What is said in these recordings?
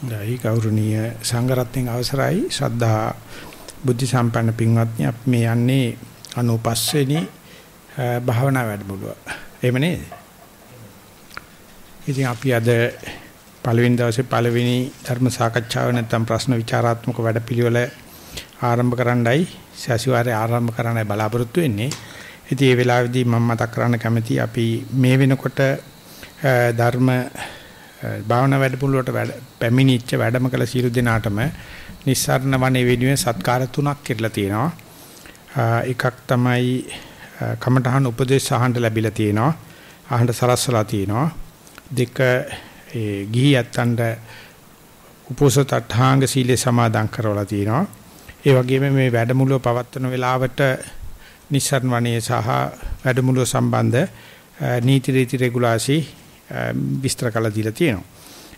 ගයි ගෞරවනීය සංඝරත්නයේ අවසරයි ශ්‍රද්ධා බුද්ධ සම්පන්න පින්වත්නි අපි මේ යන්නේ 95 වෙනි භාවනා වැඩමුළුව. එහෙම නේද? ඉතින් අපි අද පළවෙනි දවසේ පළවෙනි ධර්ම සාකච්ඡාව නැත්නම් ප්‍රශ්න විචාරාත්මක වැඩපිළිවෙල ආරම්භ කරන්නයි සැසිවාරේ ආරම්භ කරන්නයි බලාපොරොත්තු වෙන්නේ. ඉතින් මේ වෙලාවේදී මම මතක් කරන්න කැමතියි අපි මේ වෙනකොට ධර්ම භාවනා වැඩමුළුවට වැඩ පැමිණිච්ච වැඩම කළ සියලු දෙනාටම නිස්සාරණ වනේ වෙනුවෙන් සත්කාර තුනක් කෙරලා තියෙනවා. එකක් තමයි කමඨහන් උපදේශ අහන්න ලැබිලා තියෙනවා. අහන්න සලස්සලා තියෙනවා. දෙක ඒ ගිහි යත්තන්ට උපෝසත අට්ඨාංග සීලේ සමාදන් කරවලා තියෙනවා. ඒ වගේම මේ වැඩමුළුව පවත්වන වෙලාවට නිස්සාරණ වනේ සහ වැඩමුළුව සම්බන්ධ නීති රීති රෙගුලාසි විස්තර කළා දීලා තියෙනවා.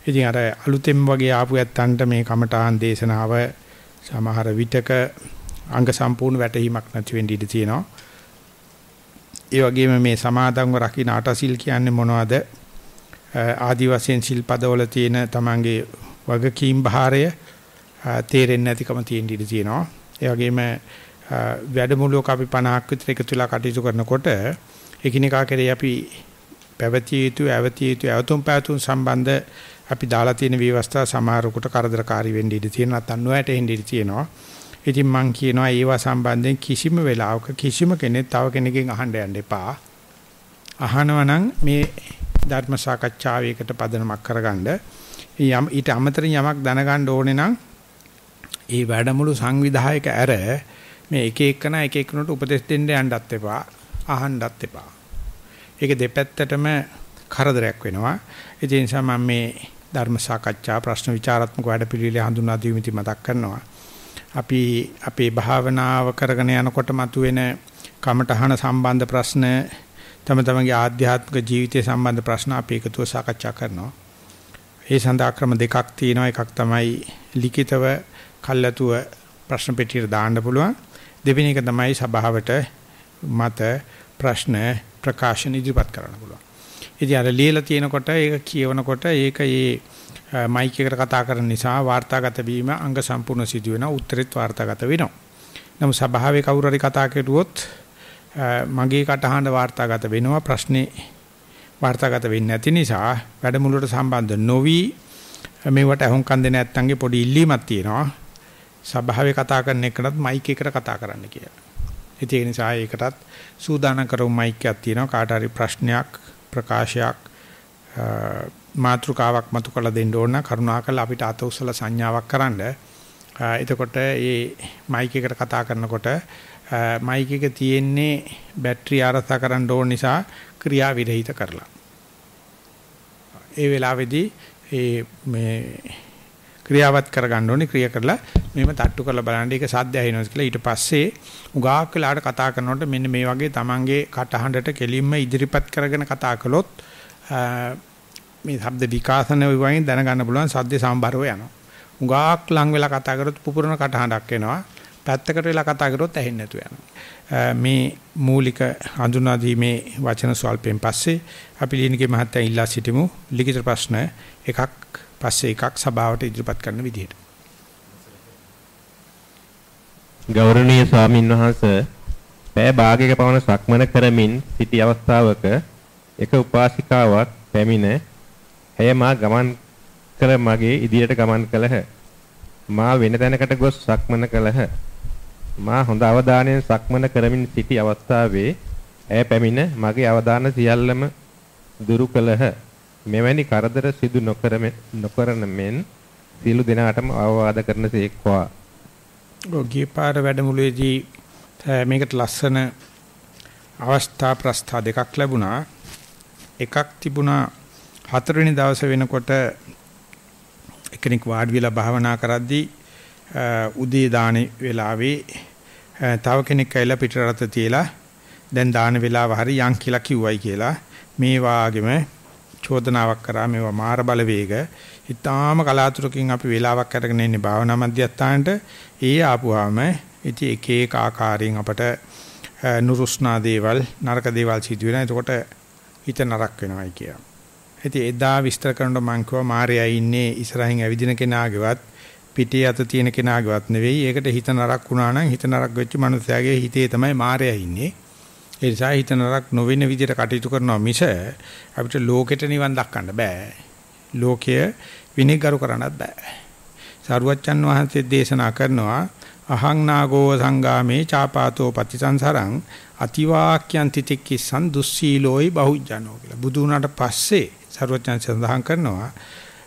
ඉතින් අර අලුතෙන් වගේ ආපු යත්තන්ට මේ කමඨාන් දේශනාව සමහර විටක අංග සම්පූර්ණ වැටහීමක් නැති වෙන්න ඉඩ තියෙනවා. ඒ වගේම මේ සමාදන්ව රකින්න අටසිල් කියන්නේ මොනවද? ආදි වශයෙන් සිල්පදවල තියෙන තමන්ගේ වගකීම් භාරය තේරෙන්නේ නැතිකම තියෙන්න ඉඩ තියෙනවා. ඒ වගේම වැඩමුළුවක අපි 50ක් විතර එකතු වෙලා කටයුතු කරනකොට එකිනෙකා කෙරේ අපි පැවතිය යුතු ඇවතිය යුතු ඇවතුම් පැවතුම් සම්බන්ධ අපි දාලා තියෙන විවස්ථා සමහරකට කරදරකාරී වෙන්න ඉඩ තියෙන නැත්නම් නොඇටෙන්න ඉඩ තියෙනවා. ඉතින් මම කියනවා ඒවා සම්බන්ධයෙන් කිසිම වෙලාවක කිසිම කෙනෙක් තව කෙනෙක්ගෙන් අහන්න යන්න එපා. අහනවා නම් මේ ධර්ම සාකච්ඡාවයකට පදනමක් කරගන්න. යම් ඊට අමතරින් යමක් දැනගන්න ඕනේ නම් ඒ වැඩමුළු සංවිධායක ඇර මේ එක එකන එක එකනට උපදෙස් දෙන්න යන්නත් එපා. අහන්නත් එපා. ඒක දෙපැත්තටම කරදරයක් වෙනවා. ඒ නිසා මම මේ ධර්ම සාකච්ඡා ප්‍රශ්න විචාරාත්මක වැඩපිළිවෙල හඳුනා දීමිති මතක් කරනවා. අපි අපේ භාවනාව කරගෙන යනකොට මතුවෙන කමඨහන සම්බන්ධ ප්‍රශ්න තම තමන්ගේ ආධ්‍යාත්මික ජීවිතය සම්බන්ධ ප්‍රශ්න අපි එකතුව සාකච්ඡා කරනවා. ඒ සඳහා ක්‍රම දෙකක් තියෙනවා. එකක් තමයි ලිඛිතව කල්ැතුව ප්‍රශ්න පෙට්ටියට දාන්න පුළුවන්. දෙවෙනි එක තමයි සභාවට මත ප්‍රශ්න ප්‍රකාශන ඉදිරිපත් කරන්න පුළුවන්. ඉතින් අර ලියලා තියෙනකොට ඒක කියවනකොට ඒක ඒ මයික් එකට කතා කරන නිසා වාර්තාගත වීම අංග සම්පූර්ණ සිදු වෙනවා උත්තරෙත් වාර්තාගත වෙනවා. නමුත් සභාවේ කවුරු හරි කතා කරුවොත් මගේ කටහඬ වාර්තාගත වෙනවා ප්‍රශ්නේ වාර්තාගත වෙන්නේ නැති නිසා වැඩමුළුවට සම්බන්ධ නොවි මේවට අහුම්කම් දෙන්න නැත්තන්ගේ පොඩි ඉල්ලීමක් තියෙනවා. සභාවේ කතා කරන එකටත් මයික් එකට කතා කරන්න කියලා. ඒ නිසා ඒකටත් සූදානම් කරමු මයික් එකක් තියෙනවා කාට හරි ප්‍රශ්නයක් ප්‍රකාශයක් මාතෘකාවක් මතු කරලා දෙන්න ඕන කරුණාකරලා අපිට අත උසලා සංඥාවක් කරන්න. එතකොට මේ මයික් එකට කතා කරනකොට මයික් එක තියෙන්නේ බැටරි ආරසා කරන්න ඕන නිසා ක්‍රියා විරහිත කරලා. ඒ වෙලාවේදී ඒ මේ ක්‍රියාවත් කරගන්න ඕනේ ක්‍රියා කරලා මෙහෙම තට්ටු කරලා බලන්න ඒක සාධ්‍ය ඇහෙනවා කියලා ඊට පස්සේ උගාක් වෙලාට කතා කරනකොට මෙන්න මේ වගේ Tamange කටහඬට කෙලින්ම ඉදිරිපත් කරගෙන කතා කළොත් මේ ශබ්ද විකාශන වයින් දැනගන්න පුළුවන් සද්ද සම්බරව යනවා. උගාක් ලං වෙලා කතා කරොත් පුපුරන කටහඬක් එනවා. පැත්තකට වෙලා කතා කරොත් ඇහෙන්නේ නැතු යනවා. මේ මූලික හඳුනා දීමේ වචන ස්වල්පෙන් පස්සේ අපි ලියනකේ මහත්තයා ඉල්ලා සිටිමු ලිඛිත ප්‍රශ්න එකක් පස්සේ එකක් සභාවට ඉදිරිපත් කරන විදිහට. ගෞරවනීය ස්වාමින් වහන්සේ පෑ භාගයක පවන සක්මන කරමින් සිටි අවස්ථාවක එක උපාසිකාවක් පැමිණ ඇය මා ගමන් කර මගේ ඉදිරියට ගමන් කළහ. මා වෙන තැනකට ගොස් සක්මන කළහ. මා හොඳ අවධානයෙන් සක්මන කරමින් සිටි අවස්ථාවේ ඇය පැමිණ මගේ අවධාන සියල්ලම දුරු කළහ. මෙවැනි කරදර සිදු නොකරන මෙන් සියලු දෙනාටම අවවාද කරනසේක්වා. ගිය පාර වැඩමුළුවේදී මේකට ලස්සන අවස්ථා ප්‍රස්ථා දෙකක් ලැබුණා. එකක් තිබුණා හතරවෙනි දවසේ වෙනකොට එකෙනෙක් වාඩි වෙලා භාවනා කරද්දී උදේ දානේ වෙලාවේ තව කෙනෙක් ඇවිල්ලා පිටරට තියලා දැන් දාන වෙලාව හරි යන් කියලා කිව්වයි කියලා මේ වාගෙම චෝදනාවක් කරා මේවා මාර බලවේග. ඊටාම කලාතුරකින් අපි වෙලාවක් අරගෙන ඉන්නේ භාවනා මධ්‍යස්ථානට. ඒ ආපුවාම ඉතින් එක එක ආකාරයෙන් අපට නුරුස්නා දේවල් නරක දේවල් සිදු වෙනවා. එතකොට හිත නරක වෙනවායි කියනවා. ඉතින් එදා විස්තර කරනකොට මං කිව්වා මාර්යා ඉන්නේ ඉස්සරහින් ඇවිදින කෙනාගේවත් පිටේ අත තියෙන කෙනාගේවත් නෙවෙයි. ඒකට හිත නරක් වුණා නම් හිත නරක් වෙච්ච මනුස්සයාගේ හිතේ තමයි මාර්යා ඉන්නේ. ඒ නිසා හිත නරක් නොවෙන විදිහට කටයුතු කරනවා මිස අපිට ලෝකෙට නිවන් දක්වන්න බෑ. ලෝකය විනිගරු කරන්නත් බෑ. සරුවච්චන් වහන්සේ දේශනා කරනවා අහං නාගෝ සංගාමේ චාපාතෝ පටිසංසරං අතිවාක්‍යං තිතික්කිසං දුස්සීලෝයි බහුජනෝ කියලා. බුදු වුණාට පස්සේ සරුවච්චන් සඳහන් කරනවා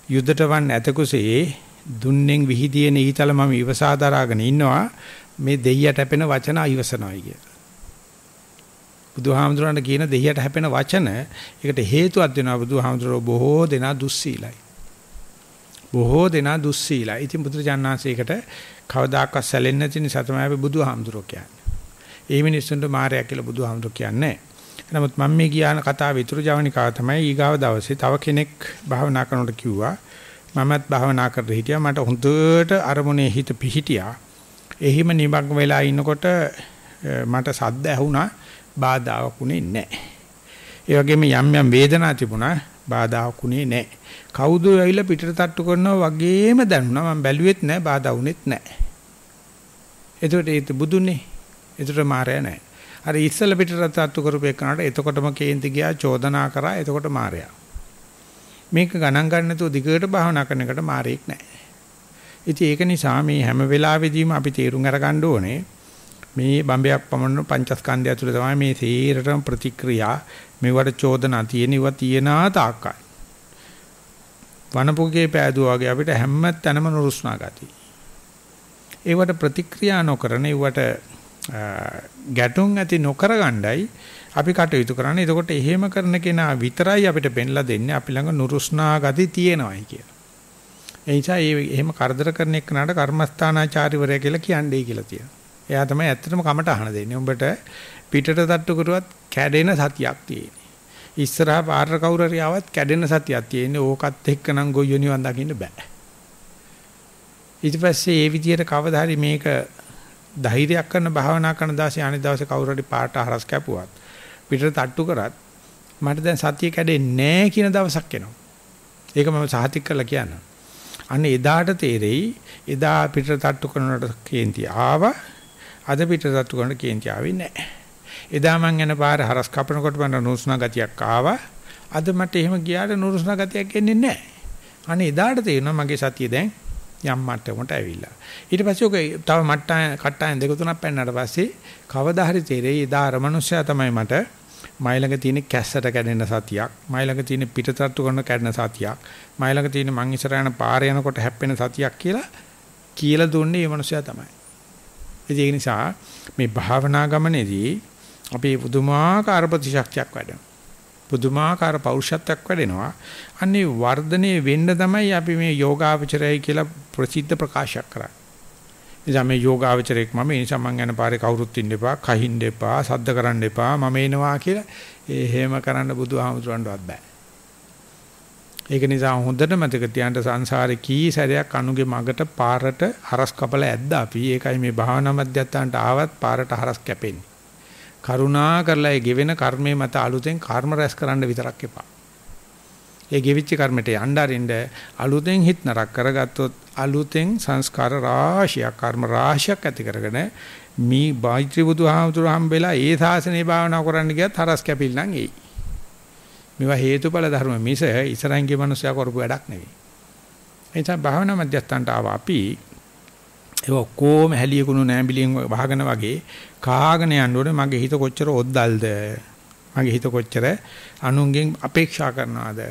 යුද්ධට වන් ඇතකුසේ දුන්නෙන් විහිදියේන ඊතල මම ඉවසා දරාගෙන ඉන්නවා මේ දෙයියට හැපෙන වචන ඉවසනවායි කියලා. බුදුහාමුදුරන්ට කියන දෙහියට හැපෙන වචන ඒකට හේතුවක් දෙනවා බුදුහාමුදුරෝ බොහෝ දෙනා දුස්සීලයි. බොහෝ දෙනා දුස්සීලයි. ඉතින් බුදුරජාණන්සේකට කවදාකවත් සැලෙන්නේ නැති නිසා තමයි අපි බුදුහාමුදුරෝ කියන්නේ. ඒ මිනිස්සුන්ට මායя කියලා බුදුහාමුදුරෝ කියන්නේ. නමුත් මම මේ කියන කතාව විතර ජවනිකාව තමයි ඊගාව දවසේ තව කෙනෙක් භාවනා කරනකොට කිව්වා මමත් භාවනා කරලා හිටියා මට හොඳට අරමුණේ හිත පිහිටියා. එහිම නිමග්න වෙලා ඉන්නකොට මට සද්ද ඇහුණා බාධාවක් උනේ නැහැ. ඒ වගේම යම් යම් වේදනා තිබුණා බාධාවක් උනේ නැහැ. කවුද ඇවිල්ලා පිටට තට්ටු කරනවා වගේම දැනුණා මම බැලුවෙත් නැහැ බාධා උනේත් නැහැ. එතකොට ඒ බුදුනේ. එතකොට මාරය නැහැ. අර ඉස්සල පිටට තට්ටු කරපු එකනට එතකොටම කේන්ති ගියා චෝදනා කරා එතකොට මාරයා. මේක ගණන් ගන්න නැතුව දිගට භාවනා කරන එකට මාරෙක් නැහැ. ඉතින් ඒක නිසා මේ හැම වෙලාවෙදීම අපි තීරුම් අරගන්න ඕනේ මේ බම්බයක් පමණ පංචස්කන්ධය ඇතුළේ තමයි මේ තීරටම ප්‍රතික්‍රියා මේවට චෝදනා තියෙනවා තියනා තාක්කයි. වනපොගේ පෑදුවා වගේ අපිට හැම තැනම නුරුස්නා ගතියි. ඒවට ප්‍රතික්‍රියා නොකරන ඒවට ගැටුම් ඇති නොකර ගණ්ඩයි අපි කටයුතු කරන්නේ. එතකොට එහෙම කරන කෙනා විතරයි අපිට පෙන්ලා දෙන්නේ අපි ළඟ නුරුස්නා ගති තියෙනවායි කියලා. ඒ නිසා මේ එහෙම කරදර කරන එක්කනට කර්මස්ථානාචාරිවරය කියලා කියන්නේ කියලා තියෙනවා. එයා තමයි ඇත්තටම කමට අහන දෙන්නේ. උඹට පිටට තට්ටු කරුවත් කැඩෙන සතියක් තියෙන්නේ. ඉස්සරහා පාර කවුරු හරි ආවත් කැඩෙන සතියක් තියෙන්නේ. ඕකත් එක්ක නම් ගොයියෝ නිවන් දකින්න බෑ. ඊට පස්සේ මේ විදියට කවදා හරි මේක ධෛර්යයක් කරන භාවනා කරන දාසේ අනිත් දවසේ කවුරු හරි පාට හරස් කැපුවත් පිටට තට්ටු කරත් මට දැන් සතිය කැඩෙන්නේ නැහැ කියන දවසක් එනවා. ඒක මම සාහිතික කරලා කියන්නම්. අන්න එදාට තේරෙයි එදා පිටට තට්ටු කරනකොට කේන්ති ආවා අද පිටසත්තු කරන කේන්ති ආවේ නැහැ. එදා මං යන පාර හරස් කපනකොට මට නුරුස්නා ගතියක් ආවා. අද මට එහෙම ගියාට නුරුස්නා ගතියක් එන්නේ නැහැ. අනේ එදාට තේරෙනවා මගේ සතිය දැන් යම් මට්ටමකට ඇවිල්ලා. ඊට පස්සේ ඔක තව මට්ටම් කට්ටයන් දෙක තුනක් පෙන්නට පස්සේ කවදා හරි තේරෙයි එදා අර මනුස්සයා තමයි මට මයිලඟ තියෙන කැස්සට කැඩෙන සතියක් මයිලඟ තියෙන පිටතට්ටු කරන කැඩෙන සතියක් මයිලඟ තියෙන මං ඉස්සර යන පාර යනකොට හැප්පෙන සතියක් කියලා කියලා දුන්නේ මේ මනුස්සයා තමයි. ඒ නිසා මේ භාවනා ගමනේදී අපි පුදුමාකාර ප්‍රතිශක්තියක් වැඩෙනවා. පුදුමාකාර පෞරුෂත්වයක් වැඩෙනවා. අන්නේ වර්ධනයේ වෙන්න තමයි අපි මේ යෝගාවචරයයි කියලා ප්‍රසිද්ධ ප්‍රකාශයක් කරන්නේ. නිසා මේ යෝගාවචරයක් මම ඒ නිසා මං යන පාරේ කවුරුත් ඉන්න එපා, කහින්න එපා, සද්ද කරන්න එපා, මම එනවා කියලා එහෙම කරන්න බුදුහාමුදුරන්වත් බෑ. ඒක නිසා හොඳට මතක තියාගන්න සංසාරේ කී සැරයක් අනුගේ මගට පාරට හරස් කපලා ඇද්දා අපි. ඒකයි මේ භාවනා මධ්‍යස්ථානට ආවත් පාරට හරස් කැපෙන්නේ. කරුණා කරලා ඒ ගෙවෙන කර්මයේ මත අලුතෙන් කර්ම රැස් කරන්න විතරක් එපා. ඒ ගෙවිච්ච කර්මයට යන්න අරින්න අලුතෙන් හිත නරක කරගත්තොත් අලුතෙන් සංස්කාර රාශියක් කර්ම රාශියක් ඇති කරගෙන මේ බායිත්‍රි බුදුහාමුදුර හම්බෙලා ඒ සාසනේ භාවනා කරන්න ගියත් හරස් කැපිල් නම් එයි. මේවා හේතුඵල ධර්ම මිස ඉස්සරහින්ගේ මිනිස්සයා කරපු වැඩක් නෙවෙයි. ඒ නිසා භාවනා මධ්‍යස්ථානට ආව අපි ඒ ඔක්කොම හැලියකුණු නෑඹිලියෙන් වහගෙන වගේ කාගෙන යන්න ඕනේ මගේ හිත කොච්චර ඔද්දල්ද මගේ හිත කොච්චර අනුන්ගෙන් අපේක්ෂා කරනවද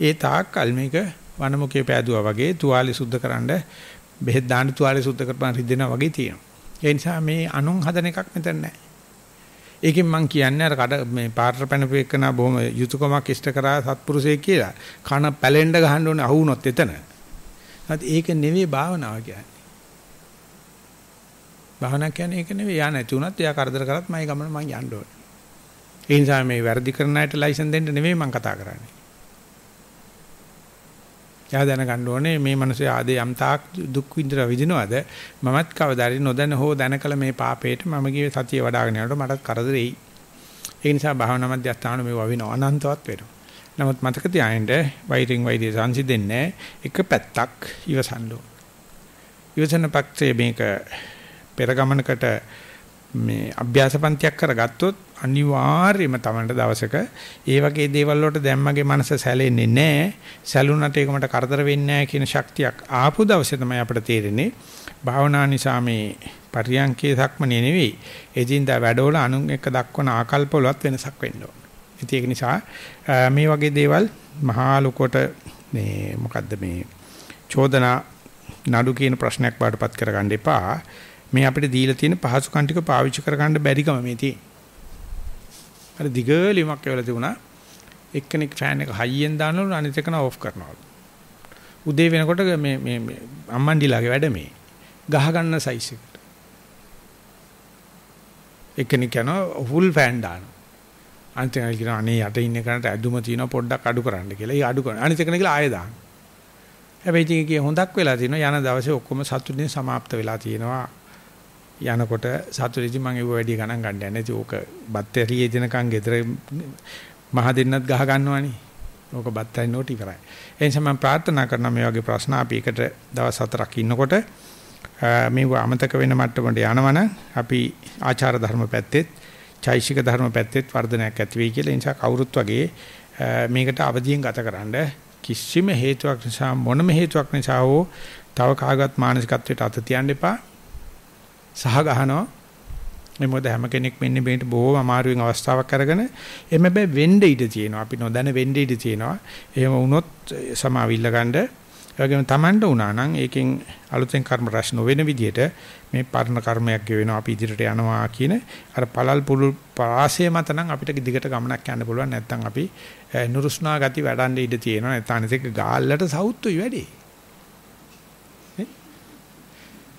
ඒ තාක්කල් මේක වනමුකේ පෑදුවා වගේ තුවාලේ සුද්ධකරනද බෙහෙත් දාන්න තුවාලේ සුද්ධ කරපන් රිදෙනවා වගේ තියෙනවා. ඒ නිසා මේ අනුන් හදන එකක් මෙතන නැහැ. ඒකෙන් මම කියන්නේ අර කඩ මේ පාත්‍ර පැනපු එකන බොහොම යුතුයකමක් ඉෂ්ට කරා සත්පුරුෂයෙක් කියලා. කන පැලෙන්න ගහන්න ඕනේ අහුනොත් එතන. නැත් ඒක නෙවෙයි භාවනාව කියන්නේ. භාවනාව කියන්නේ ඒක නෙවෙයි. යා නැති උනත් එයා කරදර කරත් මම ගමන මම යන්න ඕනේ. ඒ නිසා මේ වැරදි කරන අයට ලයිසන් දෙන්න නෙවෙයි මම කතා කරන්නේ. යා දැනගන්න ඕනේ මේ මිනිස්සේ ආදී යම් තාක් දුක් විඳලා විදිනවද මමත් කවදාරි නොදැන හෝ දැනකල මේ පාපේට මම ගියේ සතිය වඩ아가න යනකොට මටත් කරදරෙයි ඒ නිසා භාවනා මධ්‍යස්ථාන මේ වවින අනන්තවත් වෙනවා. නමුත් මතක තියාගන්න වෛරින් වෛරය සංසිඳෙන්නේ එක පැත්තක් ඉවසන්න ඕන. ඉවසන පක්ෂයේ මේක පෙර ගමනකට මේ අභ්‍යාසපන්තියක් කරගත්තොත් අනිවාර්යයෙන්ම තමන්ට දවසක ඒ වගේ දේවල් වලට දැම්මගේ මනස සැලෙන්නේ නැහැ. සැලුනට ඒක මට කරදර වෙන්නේ නැහැ කියන ශක්තියක් ආපු දවසේ තමයි අපිට තේරෙන්නේ භාවනා නිසා මේ පරියන්කේ සක්මනේ නෙවෙයි. එදින්දා වැඩවල අනුන් එක්ක දක්වන ආකල්පවලත් වෙනසක් වෙන්න ඕන. ඒක නිසා මේ වගේ දේවල් මහා ලොකොට මේ මොකද්ද මේ චෝදනා නඩු කියන ප්‍රශ්නයක් වඩපත් කරගන්න එපා. මේ අපිට දීලා තියෙන පහසුකම් ටික පාවිච්චි කරගන්න බැරිකම මේ තියෙන්නේ. අර දිගලිමක් වෙලා තිබුණා. එක්කෙනෙක් ෆෑන් එක හයියෙන් දානවලු අනිත් එකන ඕෆ් කරනවලු. උදේ වෙනකොට මේ මේ අම්මන්ඩිලාගේ වැඩ මේ ගහ ගන්න සයිස් එකට. එක්කෙනෙක් යනවා ෆුල් ෆෑන් දානවා. අනිත් එකන කියනවා අනේ යට ඉන්න කෙනාට ඇදුම තියෙනවා පොඩ්ඩක් අඩු කරන්න කියලා. ඒ අඩු කරන. අනිත් එකන කියලා ආයෙ දානවා. හැබැයි ඉතින් හොඳක් වෙලා තිනවා යන දවසේ ඔක්කොම සතුටින් සමාප්ත වෙලා තියෙනවා. යනකොට සතුටුදි මම ඒව වැඩි ගණන් ගන්න යන්නේ. ඉතින් ඕක බත්තරියේ දෙනකන් ගෙදර මහ දෙන්නත් ගහ ගන්නවනේ. ඕක බත්තරිය නෝටි කරයි. ඒ නිසා මම ප්‍රාර්ථනා කරනවා මේ වගේ ප්‍රශ්න අපි එකට දවස් හතරක් ඉන්නකොට මේව අමතක වෙන මට්ටමට යනවනම් අපි ආචාර ධර්ම පැත්තෙත් චෛසික ධර්ම පැත්තෙත් වර්ධනයක් ඇති වෙයි කියලා. ඒ නිසා කවුරුත් වගේ මේකට අවදියෙන් ගතකරනද කිසිම හේතුවක් නිසා මොනම හේතුවක් නිසා හෝ තව කාගවත් මානසිකත්වයට අත තියන්න එපා. සහ ගහනවා. මේ මොකද හැම කෙනෙක් මෙන්න මේකට බොහොම අමාරුවෙන් අවස්ථාවක් අරගෙන එමෙ බෑ වෙන්න ඉඩ තියෙනවා. අපි නොදැන වෙන්න ඉඩ තියෙනවා. එහෙම වුණොත් සමාවිල්ල ගන්න. ඒ වගේම Tamanට උනා නම් ඒකෙන් අලුතෙන් කර්ම රැස් නොවන විදිහට මේ පරණ කර්මයක් ගෙවෙනවා අපි ඉදිරියට යනවා කියන අර පළල් පුළු පාසය මත නම් අපිට දිගට ගමනක් යන්න පුළුවන් නැත්නම් අපි නුරුස්නා ගති වැඩන්න ඉඩ තියෙනවා නැත්නම් අනිත් එක ගාල්ලට සවුත්තුයි වැඩි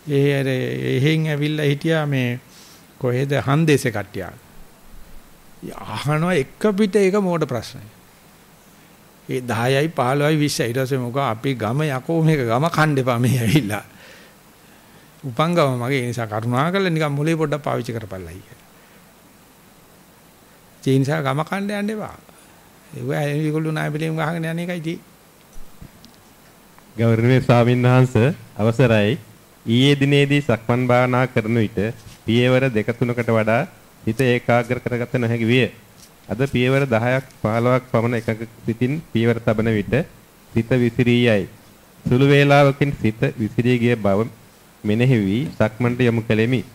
ඒ අර එහෙන් ඇවිල්ලා හිටියා මේ කොහෙද හන්දේසේ කට්ටිය. අහනවා එක පිට එක මෝඩ ප්‍රශ්නයි. ඒ 10යි 15යි 20යි ඊට පස්සේ මොකක් අපි ගම යකෝ මේක ගම කණ්ඩේපා මේ ඇවිල්ලා. උපංගම මගේ නිසා කරුණාකරලා නිකන් මොලේ පොඩ්ඩක් පාවිච්චි කරපළයි කියලා. ඒ නිසා ගම කණ්ඩ යන්න එපා. ඒක ඒගොල්ලෝ නාය පිළිම ගහගෙන යන එකයි තියෙන්නේ. ගෞරවනීය ස්වාමීන් වහන්සේ අවසරයි ඊයේ දිනේදී සක්මන් භාවනා කරන විට පියවර දෙක තුනකට වඩා හිත ඒකාග්‍ර කරගත නොහැකි විය. අද පියවර 10ක් 15ක් පමණ එකක සිටින් පියවර තබන විට සිත විසිරී යයි. සුළු වේලාවකින් සිත විසිරී ගිය බව මෙනෙහි වී සක්මන්ට යොමු කෙලෙමි.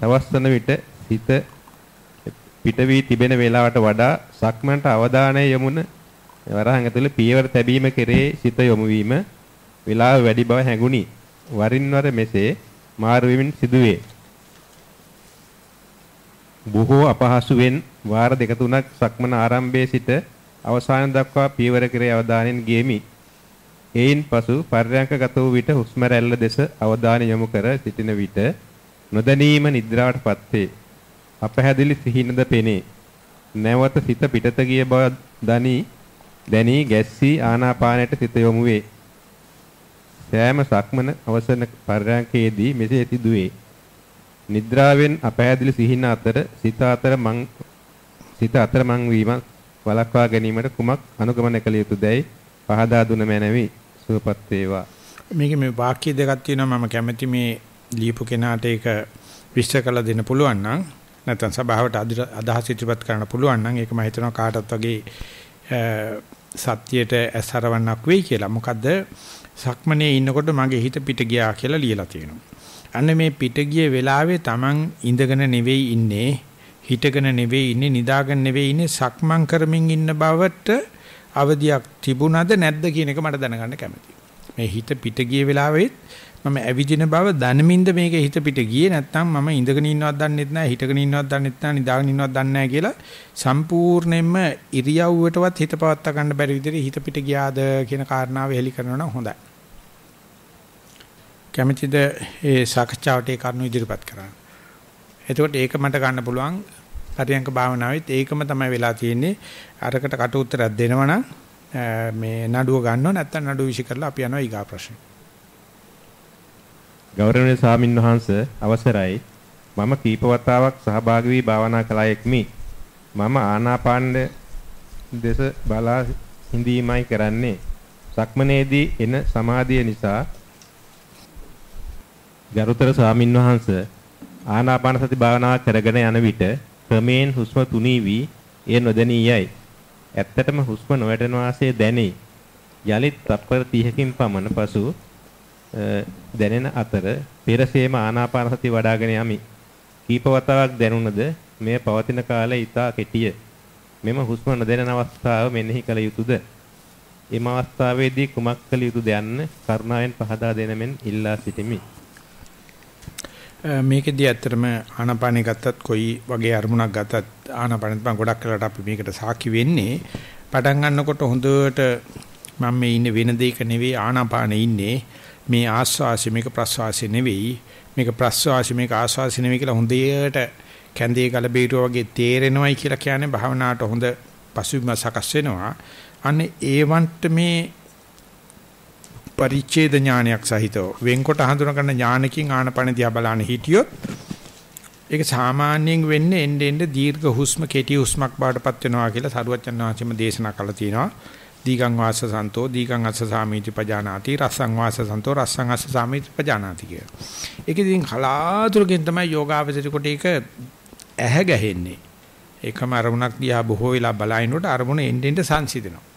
තවස්වන විට සිත පිට වී තිබෙන වේලාවට වඩා සක්මන්ට අවධානය යොමුන වරහන් ඇතුළේ පියවර තැබීම කෙරේ සිත යොමු වීම වේලාව වැඩි බව හැඟුණි. වරින් වර මෙසේ මාරු වෙමින් සිදුවේ. බොහෝ අපහසුවෙන් වාර දෙක තුනක් සක්මන ආරම්භයේ සිට අවසාන දක්වා පියවර කෙරේ අවධානයෙන් ගෙමි. එයින් පසු පර්යංකගත වූ විට හුස්ම රැල්ල දෙස අවධානය යොමු කර සිටින විට නොදැනීම නිද්‍රාවටපත් වේ. අපහැදිලි සිහිනද පෙනේ. නැවත සිත පිටත ගිය බව දනි දැනි ගැස්සී ආනාපානයට සිත යොමු වේ. සෑම සක්මන අවසන පරයන්කේදී මෙසේ සිදුවේ. නිද්‍රාවෙන් අපහැදිලි සිහින අතර සිත අතර මං සිත අතර මං වීම වළක්වා ගැනීමට කුමක් අනුගමනය කළ යුතුදයි පහදා දුන මැනවි. සුවපත් වේවා. මේක මේ වාක්‍ය දෙකක් තියෙනවා මම කැමති මේ ලියපු කෙනාට ඒක විශ්ල කරලා දෙන්න පුළුවන් නම් නැත්නම් සභාවට අදහස් ඉදිරිපත් කරන්න පුළුවන් නම් ඒක මම හිතනවා කාටත් වගේ සත්‍යයට ඇසරවන්නක් වෙයි කියලා. මොකද සක්මනේ ඉන්නකොට මගේ හිත පිට ගියා කියලා ලියලා තියෙනවා. අන්න මේ පිට ගිය වෙලාවේ Taman ඉඳගෙන නෙවෙයි ඉන්නේ, හිටගෙන නෙවෙයි ඉන්නේ, නිදාගෙන නෙවෙයි ඉන්නේ, සක්මන් කරමින් ඉන්න බවට අවදියක් තිබුණද නැද්ද කියන එක මට දැනගන්න කැමතියි. මේ හිත පිට ගිය වෙලාවෙත් මම ඇවිදින බව දැනමින්ද මේක හිත පිට ගියේ නැත්නම් මම ඉඳගෙන ඉන්නවත් දන්නෙත් නැහැ හිටගෙන ඉන්නවත් දන්නෙත් නැහැ නිදාගෙන ඉන්නවත් දන්නේ නැහැ කියලා සම්පූර්ණයෙන්ම ඉරියව්වටවත් හිත පවත්වා ගන්න බැරි විදිහට හිත පිට ගියාද කියන කාරණාව එලි කරනවා නම් හොඳයි. කැමැතිද ඒ සාකච්ඡාවට ඒ කරුණු ඉදිරිපත් කරන්න. එතකොට ඒක මට ගන්න පුළුවන් පරියංක භාවනාවෙත් ඒකම තමයි වෙලා තියෙන්නේ. අරකට කට උත්තරයක් දෙනවනම් මේ නඩුව ගන්නව නැත්නම් නඩුව විශ් කරලා අපි යනවා ඊගා ප්‍රශ්නෙට. ගෞරවනීය ස්වාමින් වහන්සේ අවසරයි මම කීප වතාවක් සහභාගී වී භාවනා කළයෙක්මි මම ආනාපාන දෙස බලා හිඳීමයි කරන්නේ. සක්මනේදී එන සමාධිය නිසා ගරුතර ස්වාමින්වහන්ස ආනාපාන සති භාවනාව කරගෙන යන විට ක්‍රමයෙන් හුස්ම තුනී වී එය නොදැනීයයි. ඇත්තටම හුස්ම නොවැටෙන වාසේ දැනේ. යලිත් තත්පර 30කින් පමණ පසු දැනෙන අතර පෙරසේම ආනාපාන සති වඩ아가න යමි. කීප වතාවක් දැනුණද මෙය පවතින කාලය ඊටා කෙටිය. මෙම හුස්ම නොදැනෙන අවස්ථාව මෙනෙහි කළ යුතුයද? එම අවස්ථාවේදී කුමක් කළ යුතුද යන්න කරුණාවෙන් පහදා දෙන මෙන් ඉල්ලා සිටිමි. මේකෙදී ඇත්තටම ආනාපානෙ ගත්තත් කොයි වගේ අරමුණක් ගත්තත් ආනාපානෙත් මම ගොඩක් වෙලාවට අපි මේකට සාකි වෙන්නේ. පටන් ගන්නකොට හොඳට මම මේ ඉන්නේ වෙන දෙයක නෙවෙයි ආනාපානෙ ඉන්නේ. මේ ආස්වාසි මේක ප්‍රස්වාසි නෙවෙයි. මේක ප්‍රස්වාසි මේක ආස්වාසි නෙවෙයි කියලා හොඳට කැන්දේ ගල බීරුව වගේ තේරෙනවයි කියලා කියන්නේ භාවනාවට හොඳ පසුබිම සකස් වෙනවා. අන්න ඒවන්ට මේ පරිච්ඡේද ඥානයක් සහිතව වෙන්කොට හඳුනා ගන්න ඥානකින් ආනපන දිහා බලන හිටියොත් ඒක සාමාන්‍යයෙන් වෙන්නේ එන්න එන්න දීර්ඝ හුස්ම කෙටි හුස්මක් බාටපත් වෙනවා කියලා සරුවචන් වහන්සේම දේශනා කළා තියෙනවා. දීගං වාස සන්තෝ දීගං අස්ස සාමීති පජානාති රස්සං වාස සන්තෝ රස්සං අස්ස සාමීති පජානාති කිය. ඒකෙදින් කලාතුරකින් තමයි යෝගාවචරි කොට ඒක ඇහැ ගැහෙන්නේ. ඒකම අරමුණක් දිහා බොහෝ වෙලා බලනකොට අරමුණ එන්න එන්න සංසිඳෙනවා.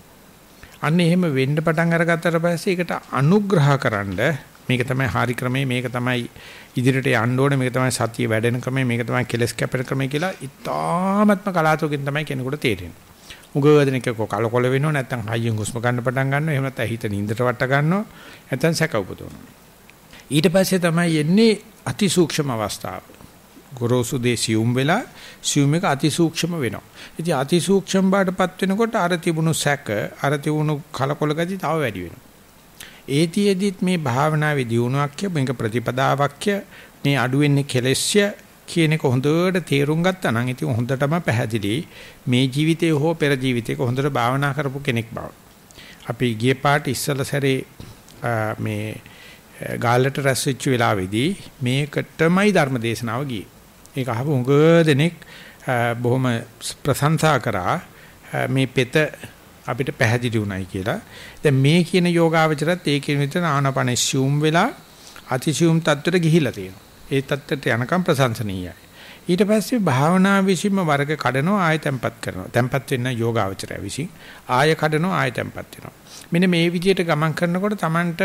අන්න එහෙම වෙන්න පටන් අරගත්තට පස්සේ ඒකට අනුග්‍රහකරනද මේක තමයි හරි ක්‍රමය මේක තමයි ඉදිරියට යන්න ඕනේ මේක තමයි සතිය වැඩෙන ක්‍රමය මේක තමයි කෙලස් කැපෙන ක්‍රමය කියලා ඉතාමත්ම කලාතුරකින් තමයි කෙනෙකුට තේරෙන්නේ. උගවදෙනක කලකොල වෙනව නැත්නම් හයියෙන් හුස්ම ගන්න පටන් ගන්නවා එහෙම නැත්නම් හිත නින්දට වට ගන්නවා නැත්නම් සැක උපදවනවා. ඊට පස්සේ තමයි එන්නේ අතිසූක්ෂම අවස්ථාව. ගොරෝසු දේ සියුම් වෙලා සියුම් එක අතිසූක්ෂම වෙනවා. ඉතින් අතිසූක්ෂම බාටපත් වෙනකොට අර තිබුණු සැක අර තිබුණු කලකොල ගති තව වැඩි වෙනවා. ඒතියෙදිත් මේ භාවනාවේ දියුණුවක් මේක ප්‍රතිපදාවක් මේ අඩු වෙන්නේ කෙලෙස්ය කියන එක හොඳට තේරුම් ගත්තා නම් ඉතින් හොඳටම පැහැදිලි මේ ජීවිතේ හෝ පෙර ජීවිතේක හොඳට භාවනා කරපු කෙනෙක් බව. අපි ගිය පාට ඉස්සල සැරේ මේ ගාල්ලට රැස් වෙච්ච වෙලාවේදී මේකටමයි ධර්ම දේශනාව ගියේ. ඒක අහපු උඟ දෙනෙක් බොහොම ප්‍රශංසා කරා මේ පෙත අපිට පැහැදිලි වුණයි කියලා. දැන් මේ කියන යෝගාවචරත් ඒ කියන විතර ආනපන ශූම් වෙලා අතිශූම් තත්ත්වයට ගිහිලා තියෙනවා. ඒ තත්ත්වයට යනකම් ප්‍රශංසනීයයි. ඊට පස්සේ භාවනා විසින්ම වර්ග කඩනවා ආය තැම්පත් කරනවා. තැම්පත් වෙන්න යෝගාවචරය විසින් ආය කඩනවා ආය තැම්පත් වෙනවා. මෙන්න මේ විදිහට ගමන් කරනකොට Tamanට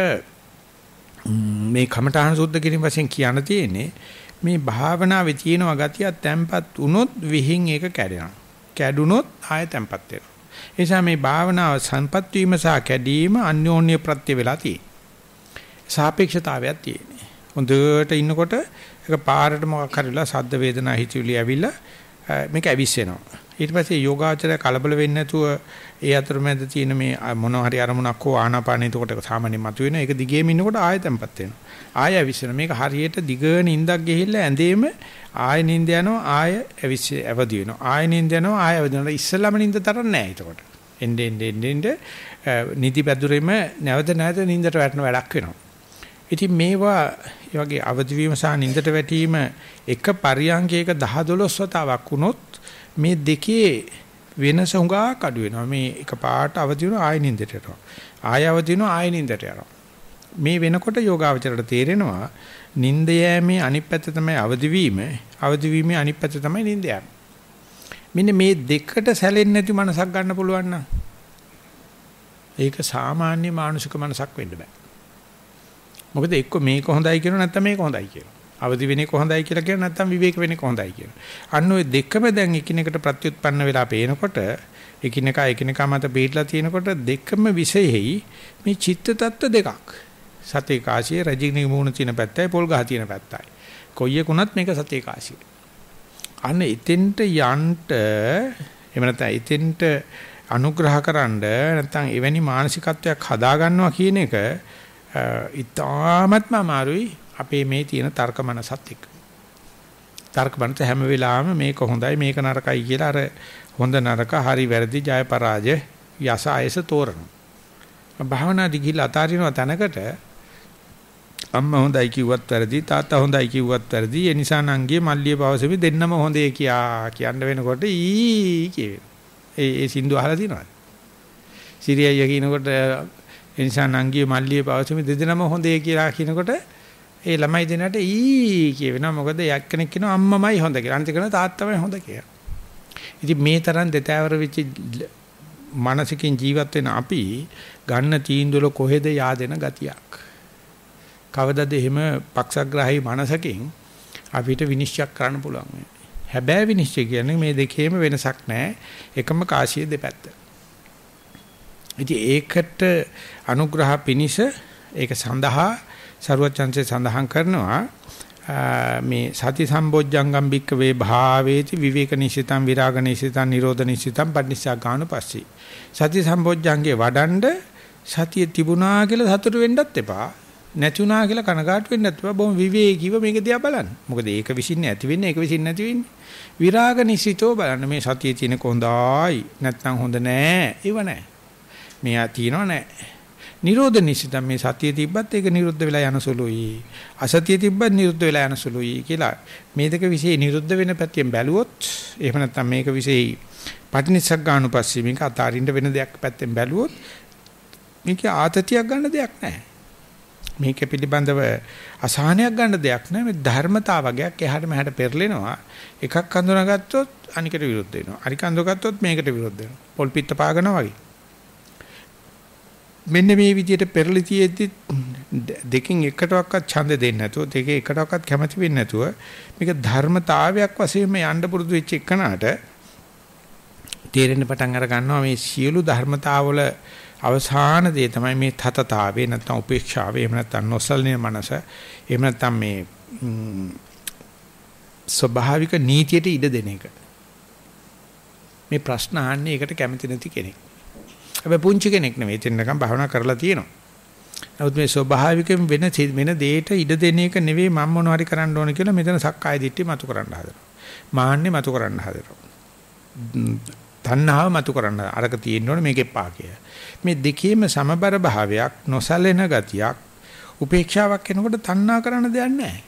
මේ කමඨාන සුද්ධ කිරීම වශයෙන් කියන්න තියෙන්නේ මේ භාවනාවේ තියෙනවා ගතිය තැම්පත් වුණොත් විහිං ඒක කැඩෙනවා. කැඩුනොත් ආය තැම්පත් වෙනවා. ඒ නිසා මේ භාවනාව සංපත් වීම සහ කැඩීම අන්‍යෝන්‍ය ප්‍රත්‍ය වෙලා තියෙනවා. සාපේක්ෂතාවයක් තියෙනවා. හොඳට ඉන්නකොට ඒක පාරට මොකක් හරිලා සද්ද වේදනා හිතවිලි ඇවිල්ලා මේක ඇවිස්සෙනවා. ඊට පස්සේ යෝගාචරය කලබල වෙන්නේ නැතුව ඒ අතරමැද තියෙන මේ මොන හරි අරමුණක් හෝ ආනාපානෙ එතකොට සාමාන්‍යයෙන් මතුවෙන ඒක දිගේම ඉන්නකොට ආයෙ තැම්පත් වෙනවා. ආයෙ ඇවිස්සෙනවා. මේක හරියට දිග නිින්දක් ගිහිල්ලා ඇඳේම ආයෙ නිින්ද යනවා ආයෙ ඇවිස්ස ඇවදි වෙනවා. ආයෙ නිින්ද යනවා ආයෙ ඇවදි වෙනවා. ඉස්සෙල්ලාම නිින්ද තරම් නැහැ එතකොට. එන්නේ එන්නේ එන්නේ නිදි පැදුරෙම නැවත නැවත නිින්දට වැටෙන වැඩක් වෙනවා. ඉතින් මේවා ඒ වගේ අවදි වීම සහ නිින්දට වැටීම එක පරියන්කයක 10 12 වතාවක් වුණොත් මේ දෙකේ වෙනස හුඟා කඩු වෙනවා. මේ එක පාට අවදි වෙනවා ආය නින්දට යනවා. ආය අවදි වෙනවා ආය නින්දට යනවා. මේ වෙනකොට යෝගාවචරයට තේරෙනවා නින්ද යෑමේ අනිත් පැත්ත තමයි අවදි වීම. අවදි වීමේ අනිත් පැත්ත තමයි නින්ද යෑම. මෙන්න මේ දෙකට සැලෙන්නේ නැති මනසක් ගන්න පුළුවන් නම් ඒක සාමාන්‍ය මානසික මනසක් වෙන්න බෑ. මොකද එක්ක මේක හොඳයි කියනවා නැත්නම් මේක හොඳයි කියනවා. අවදි වෙන්නේ කොහොඳයි කියලා කියන නැත්නම් විවේක වෙන්නේ කොහොඳයි කියන. අන්න ඔය දෙකම දැන් එකිනෙකට ප්‍රත්‍යুৎපන්න වෙලා පේනකොට එකිනෙකා එකිනෙකා මත බීටලා තියෙනකොට දෙකම විශේෂයි මේ චිත්ත tatt දෙකක්. සතේ කාසිය රජිනේ මූණ තියෙන පැත්තයි පොල් ගහ තියෙන පැත්තයි. කොයි එකුණත් මේක සතේ කාසිය. අන්න එතෙන්ට යන්ට එහෙම නැත්නම් එතෙන්ට අනුග්‍රහකරනද නැත්නම් එවැනි මානසිකත්වයක් හදා ගන්නවා කියන එක ඊටාත්ම අමාරුයි අපේ මේ තියෙන තර්ක මනසත් එක්ක. තර්ක මනස හැම වෙලාවෙම මේක හොඳයි මේක නරකයි කියලා අර හොඳ නරක හරි වැරදි ජය පරාජය යස ආයස තෝරනවා. භාවනා දිගිලා අතාරිනවා තැනකට අම්මා හොඳයි කිව්වත් වැරදි තාත්තා හොඳයි කිව්වත් වැරදි ඒ නිසා නංගියේ මල්ලිය පවසෙමි දෙන්නම හොඳේ කියා කියන්න වෙනකොට ඊ කියවේ. ඒ ඒ සින්දු අහලා තියෙනවද? සිරියය කියනකොට ඒ නිසා නංගියේ මල්ලියේ පවසමි දෙදෙනම හොඳේ කියලා කියනකොට ඒ ළමයි දෙන්නට ඊ කියවෙනවා මොකද යක්කෙනෙක් කියනවා අම්මමයි හොඳ කියලා. අනිත් කෙනා තාත්තමයි හොඳ කියලා. ඉතින් මේ තරම් දෙතෑවර වෙච්ච මානසිකින් ජීවත් වෙන අපි ගන්න තීන්දුවල කොහෙද yaadෙන ගතියක්. කවදද එහෙම පක්ෂග්‍රාහී මනසකින් අපිට විනිශ්චය කරන්න පුළුවන්. හැබැයි විනිශ්චය කියන්නේ මේ දෙකේම වෙනසක් නැහැ. එකම කාසිය දෙපැත්ත. ඉතින් ඒකට අනුග්‍රහ පිනිස ඒක සඳහා සරුවචන්සේ සඳහන් කරනවා මේ සති සම්බොජ්ජංගම් බික්ක වේ භාවේති විවේක නිසිතං විරාග නිසිතං නිරෝධ නිසිතං පටිච්චා ගානුපස්සී සති සම්බොජ්ජංගේ වඩන්ඩ සතිය තිබුණා කියලා සතුටු වෙන්නත් එපා. නැතුණා කියලා කනගාටු වෙන්නත් එපා. බොහොම විවේකීව මේක දිහා බලන්න. මොකද ඒක විසින් නැති වෙන්නේ ඒක විසින් නැති වෙන්නේ. විරාග නිසිතෝ බලන්න. මේ සතියේ තියෙන කොඳායි නැත්නම් හොඳ නෑ. ඒව නෑ. මෙයා තියනව නෑ. නිරෝධ නිසිතම් මේ සතිය තිබ්බත් ඒක නිරුද්ධ වෙලා යන සුළුයි. අසතිය තිබ්බත් නිරුද්ධ වෙලා යන සුළුයි කියලා මේ දෙක વિશે නිරුද්ධ වෙන පැත්තෙන් බැලුවොත් එහෙම නැත්නම් මේක વિશે පටිනිසක් ගානුපස්සී මේක අතාරින්න වෙන දෙයක් පැත්තෙන් බැලුවොත් මේක ආතතියක් ගන්න දෙයක් නැහැ. මේක පිළිබඳව අසහනයක් ගන්න දෙයක් නැහැ. මේ ධර්මතා වගේක් එහාට මෙහාට පෙරලෙනවා. එකක් අඳුනගත්තොත් අනිකට විරුද්ධ වෙනවා. අනික අඳුනගත්තොත් මේකට විරුද්ධ වෙනවා. පොල් පිට පාගනවා වගේ. මෙන්න මේ විදිහට පෙරලි තියෙද්දි දෙකින් එකටවත් ඡන්ද දෙන්නේ නැතුව දෙකේ එකටවත් කැමති වෙන්නේ නැතුව මේක ධර්මතාවයක් වශයෙන් යන්න පුරුදු වෙච්ච එකනට තේරෙන්න පටන් අර ගන්නවා මේ සියලු ධර්මතාවල අවසාන දේ තමයි මේ තතතාවේ නැත්නම් උපේක්ෂාවේ එහෙම නැත්නම් නොසල්නේ මනස එහෙම නැත්නම් මේ ස්වභාවික නීතියට ඉඩ දෙන එක. මේ ප්‍රශ්න අහන්නේ ඒකට කැමති නැති කෙනෙක්. හැබැයි පුංචි කෙනෙක් නෙවෙයි. එතනකම් භාවනා කරලා තියෙනවා. නමුත් මේ ස්වභාවිකයෙන් වෙන වෙන දෙයකට ඉඩ දෙන එක නෙවෙයි මම මොනව හරි කරන්න ඕන කියලා මෙතන සක්කාය දිට්ඨිය මතු කරන්න හදනවා. මාන්නේ මතු කරන්න හදනවා. තණ්හාව මතු කරන්න අරක තියෙන්න ඕනේ මේක එපා කිය. මේ දෙකේම සමබර භාවයක් නොසලෙන ගතියක් උපේක්ෂාවක් එනකොට තණ්හා කරන්න දෙයක් නැහැ.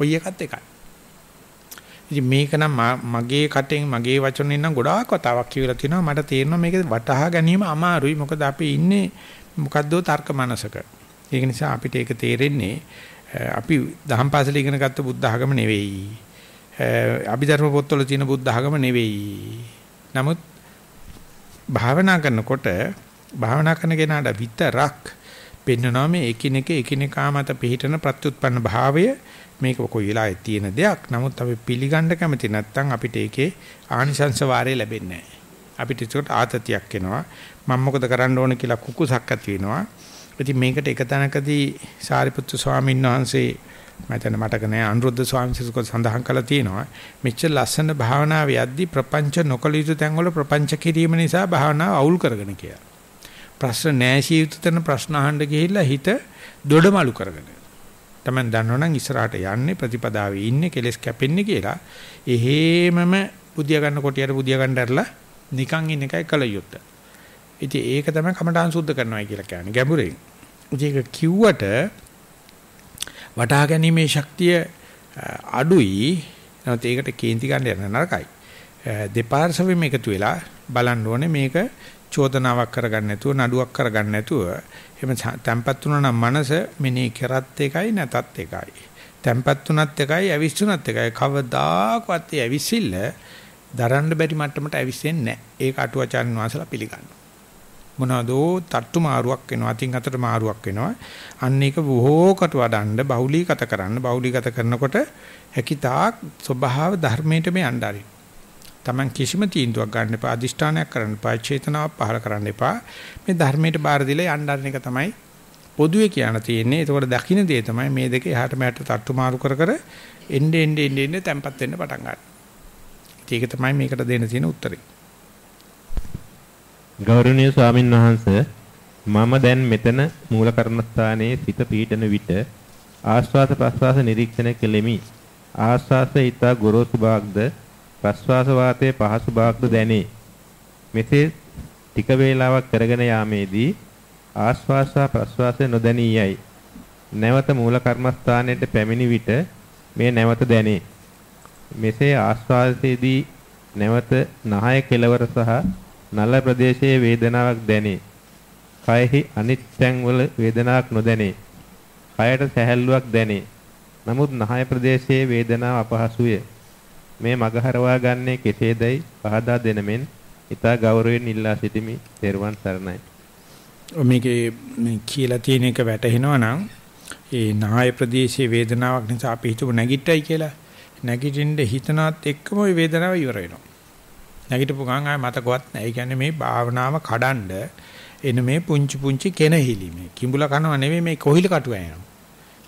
ඔය එකත් එකයි. ඉතින් මේක නම් මගේ කටෙන් මගේ වචනෙන් නම් ගොඩාක් වතාවක් කියලා තිනවා. මට තේරෙනවා මේක වටහා ගැනීම අමාරුයි. මොකද අපි ඉන්නේ මොකද්දෝ තර්ක මනසක. ඒක නිසා අපිට ඒක තේරෙන්නේ අපි දහම් පාසල ඉගෙන ගත්ත බුද්ධ ආගම නෙවෙයි. අභිධර්ම පොත්වල තියෙන බුද්ධ ආගම නෙවෙයි. නමුත් භාවනා කරනකොට භාවනා කරන කෙනාට විතරක් පෙන්වනවා මේ එකිනෙක එකිනෙකා මත පිහිටන ප්‍රත්‍යুৎපන්න භාවය මේක කොයි වෙලාවෙත් තියෙන දෙයක්. නමුත් අපි පිළිගන්න කැමති නැත්නම් අපිට ඒකේ ආනිසංස වාරය ලැබෙන්නේ නැහැ. අපිට ඒකට ආතතියක් එනවා. මම මොකද කරන්න ඕන කියලා කුකුසක් ඇති වෙනවා. ඉතින් මේකට එක තැනකදී සාරිපුත්තු ස්වාමීන් වහන්සේ මම මතක නැහැ අනුරුද්ධ ස්වාමීන් වහන්සේ සඳහන් කළා තියෙනවා. මෙච්චර ලස්සන භාවනාව යද්දී ප්‍රපංච නොකල යුතු තැන්වල ප්‍රපංච කිරීම නිසා භාවනාව අවුල් කරගෙන කියලා. ප්‍රශ්න නැසිය යුතු තැන ප්‍රශ්න අහන්න ගිහිල්ලා හිත දොඩමලු කරගෙන. Taman දන්නවනම් ඉස්සරහට යන්නේ ප්‍රතිපදාවේ ඉන්නේ කෙලස් කැපෙන්නේ කියලා එහෙමම බුදියා ගන්න කොටියට බුදියා ගන්න ඇරලා නිකන් ඉන්න එකයි කල යුත්තේ. ඉතින් ඒක තමයි කමඨාන් සුද්ධ කරනවායි කියලා කියන්නේ ගැඹුරෙන්. ඒක කිව්වට වටහා ගැනීමේ ශක්තිය අඩුයි. නැත්නම් ඒකට කේන්ති ගන්න යන නරකයි. දෙපාර්ශවෙම එකතු වෙලා බලන්න ඕනේ මේක චෝදනාවක් කරගන්න නැතුව නඩුවක් කරගන්න නැතුව එහෙම තැම්පත් වුණා නම් මනස මෙනේ කරත් එකයි නැතත් එකයි. තැම්පත් වුණත් එකයි ඇවිස්සුණත් එකයි. කවදාකවත් ඒ ඇවිස්සිල්ල දරන්න බැරි මට්ටමට ඇවිස්සෙන්නේ නැහැ. ඒක අටුවචාන් වහන්සලා පිළිගන්නවා. මොනවාදෝ තට්ටු මාරුවක් වෙනවා අතින් අතට මාරුවක් වෙනවා අන්න ඒක බොහෝකට වඩන්න බහුලීගත කරන්න බහුලීගත කරනකොට හැකිතාක් ස්වභාව ධර්මයට මේ යnderයි Taman කිසිම තීන්දුවක් ගන්න එපා අදිෂ්ඨානයක් කරන්න එපා චේතනාවක් පහල කරන්න එපා මේ ධර්මයට බාර දීලා යnderන එක තමයි පොදුවේ කියන තියෙන්නේ ඒකෝට දකින්න දේ තමයි මේ දෙක එහාට මෙහාට තට්ටු මාරු කර කර එන්නේ එන්නේ එන්නේ තැම්පත් වෙන්න පටන් ගන්න. ඒක තමයි මේකට දෙන්න තියෙන උත්තරේ. ගෞරවනීය ස්වාමින් වහන්සේ මම දැන් මෙතන මූල කර්මස්ථානයේ සිත පීඩන විට ආස්වාද ප්‍රස්වාස නිරීක්ෂණය කෙලෙමි. ආස්වාස ඊට ගොරෝසු භාග්ද ප්‍රස්වාස වාතයේ පහසු බවක්ද දැනේ. මෙසේ ටික වේලාවක් කරගෙන යාමේදී ආශ්වාස ප්‍රශ්වාසය නොදැනී යයි. නැවත මූල කර්මස්ථානයට පැමිණි විට මේ නැවත දැනේ. මෙසේ ආශ්වාසයේදී නැවත නහය කෙලවර සහ නල ප්‍රදේශයේ වේදනාවක් දැනේ. කයෙහි අනිත් තැන්වල වේදනාවක් නොදැනේ. කයට සැහැල්ලුවක් දැනේ. නමුත් නහය ප්‍රදේශයේ වේදනාව අපහසුය. මේ මගහරවා ගන්නේ කෙසේදයි පහදා දෙනමෙන් ඊතා ගෞරවයෙන් ඉල්ලා සිටිමි. ත්වන් සරණයි. මේකේ මේ කියලා තියෙන එක වැටහෙනවා නම් ඒ නාය ප්‍රදේශයේ වේදනාවක් නිසා අපි හිතුව නැගිට්ටයි කියලා. නැගිටින්න හිතනවත් එක්කම ওই වේදනාව ඉවර වෙනවා. නැගිටපු ගමන් ආය මතකවත් නැහැ. ඒ කියන්නේ මේ භාවනාව කඩන්ඩ එන මේ පුංචි පුංචි කෙනහිලි මේ කිඹුල කනව නෙවෙයි මේ කොහිල කටුව එනවා.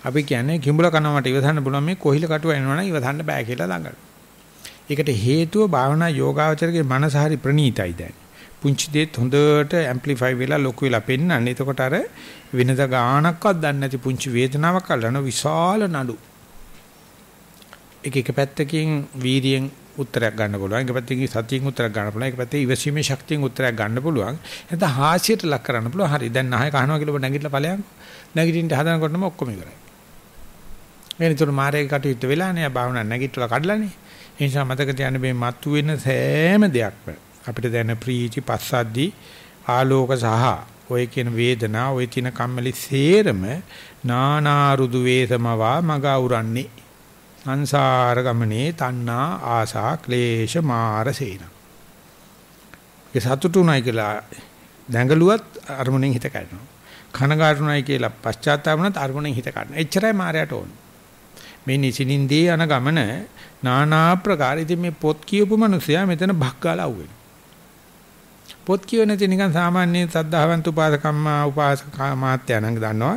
අපි කියන්නේ කිඹුල කනවට ඉවසන්න පුළුවන් මේ කොහිල කටුව එනවනම් ඉවසන්න බෑ කියලා ළඟට. ඒකට හේතුව භාවනා යෝගාවචරගේ මනස හරි ප්‍රණීතයි දැන්. පුංචි දෙත් හොඳට ඇම්ප්ලිෆයි වෙලා ලොකු වෙලා පෙන්නන්නේ. එතකොට අර වෙනද ගානක්වත් දන්නේ නැති පුංචි වේදනාවක් අල්ලන විශාල නඩු. එක එක පැත්තකින් වීරියෙන් උත්තරයක් ගන්න පුළුවන්. එක පැත්තකින් සතියෙන් උත්තරයක් ගන්න පුළුවන්. එක පැත්තේ ඉවසීමේ ශක්තියෙන් උත්තරයක් ගන්න පුළුවන්. නැත්නම් හාස්‍යයට ලක් කරන්න පුළුවන්. හරි දැන් නහය කහනවා කියලා ඔබ නැගිටලා ඵලයන්. නැගිටින්න හදනකොටම ඔක්කොම ඉවරයි. එනිතර මාරේ කටයුත්ත වෙලානේ භාවනා නැගිටලා කඩලානේ. ඒ නිසා මතක තියාගන්න මේ මතුවෙන සෑම දෙයක්ම අපිට දැන ප්‍රීති පස්සද්දි ආලෝක සහ ඔය කියන වේදනා ඔය තින කම්මැලි සේරම නානා රුදු වේසමවා මග අවරන්නේ සංසාර ගමනේ තණ්හා ආසා ක්ලේශ මාර සේන. ඒ සතුටුුණයි කියලා දැඟලුවත් අරමුණෙන් හිත කඩනවා. කනගාටුණයි කියලා පශ්චාත්තාපුණත් අරමුණෙන් හිත කඩනවා. එච්චරයි මායයට ඕනේ. මේ නිසිනින්දී යන ගමන නානා ප්‍රකාර ඉතින් මේ පොත් කියවපු මිනිසයා මෙතන භක්කාලා අහුවෙන. පොත් කියව නැති නිකන් සාමාන්‍ය සද්ධාවන්ත උපාසකම්මා උපාසක මාත්‍යානංග දන්නවා.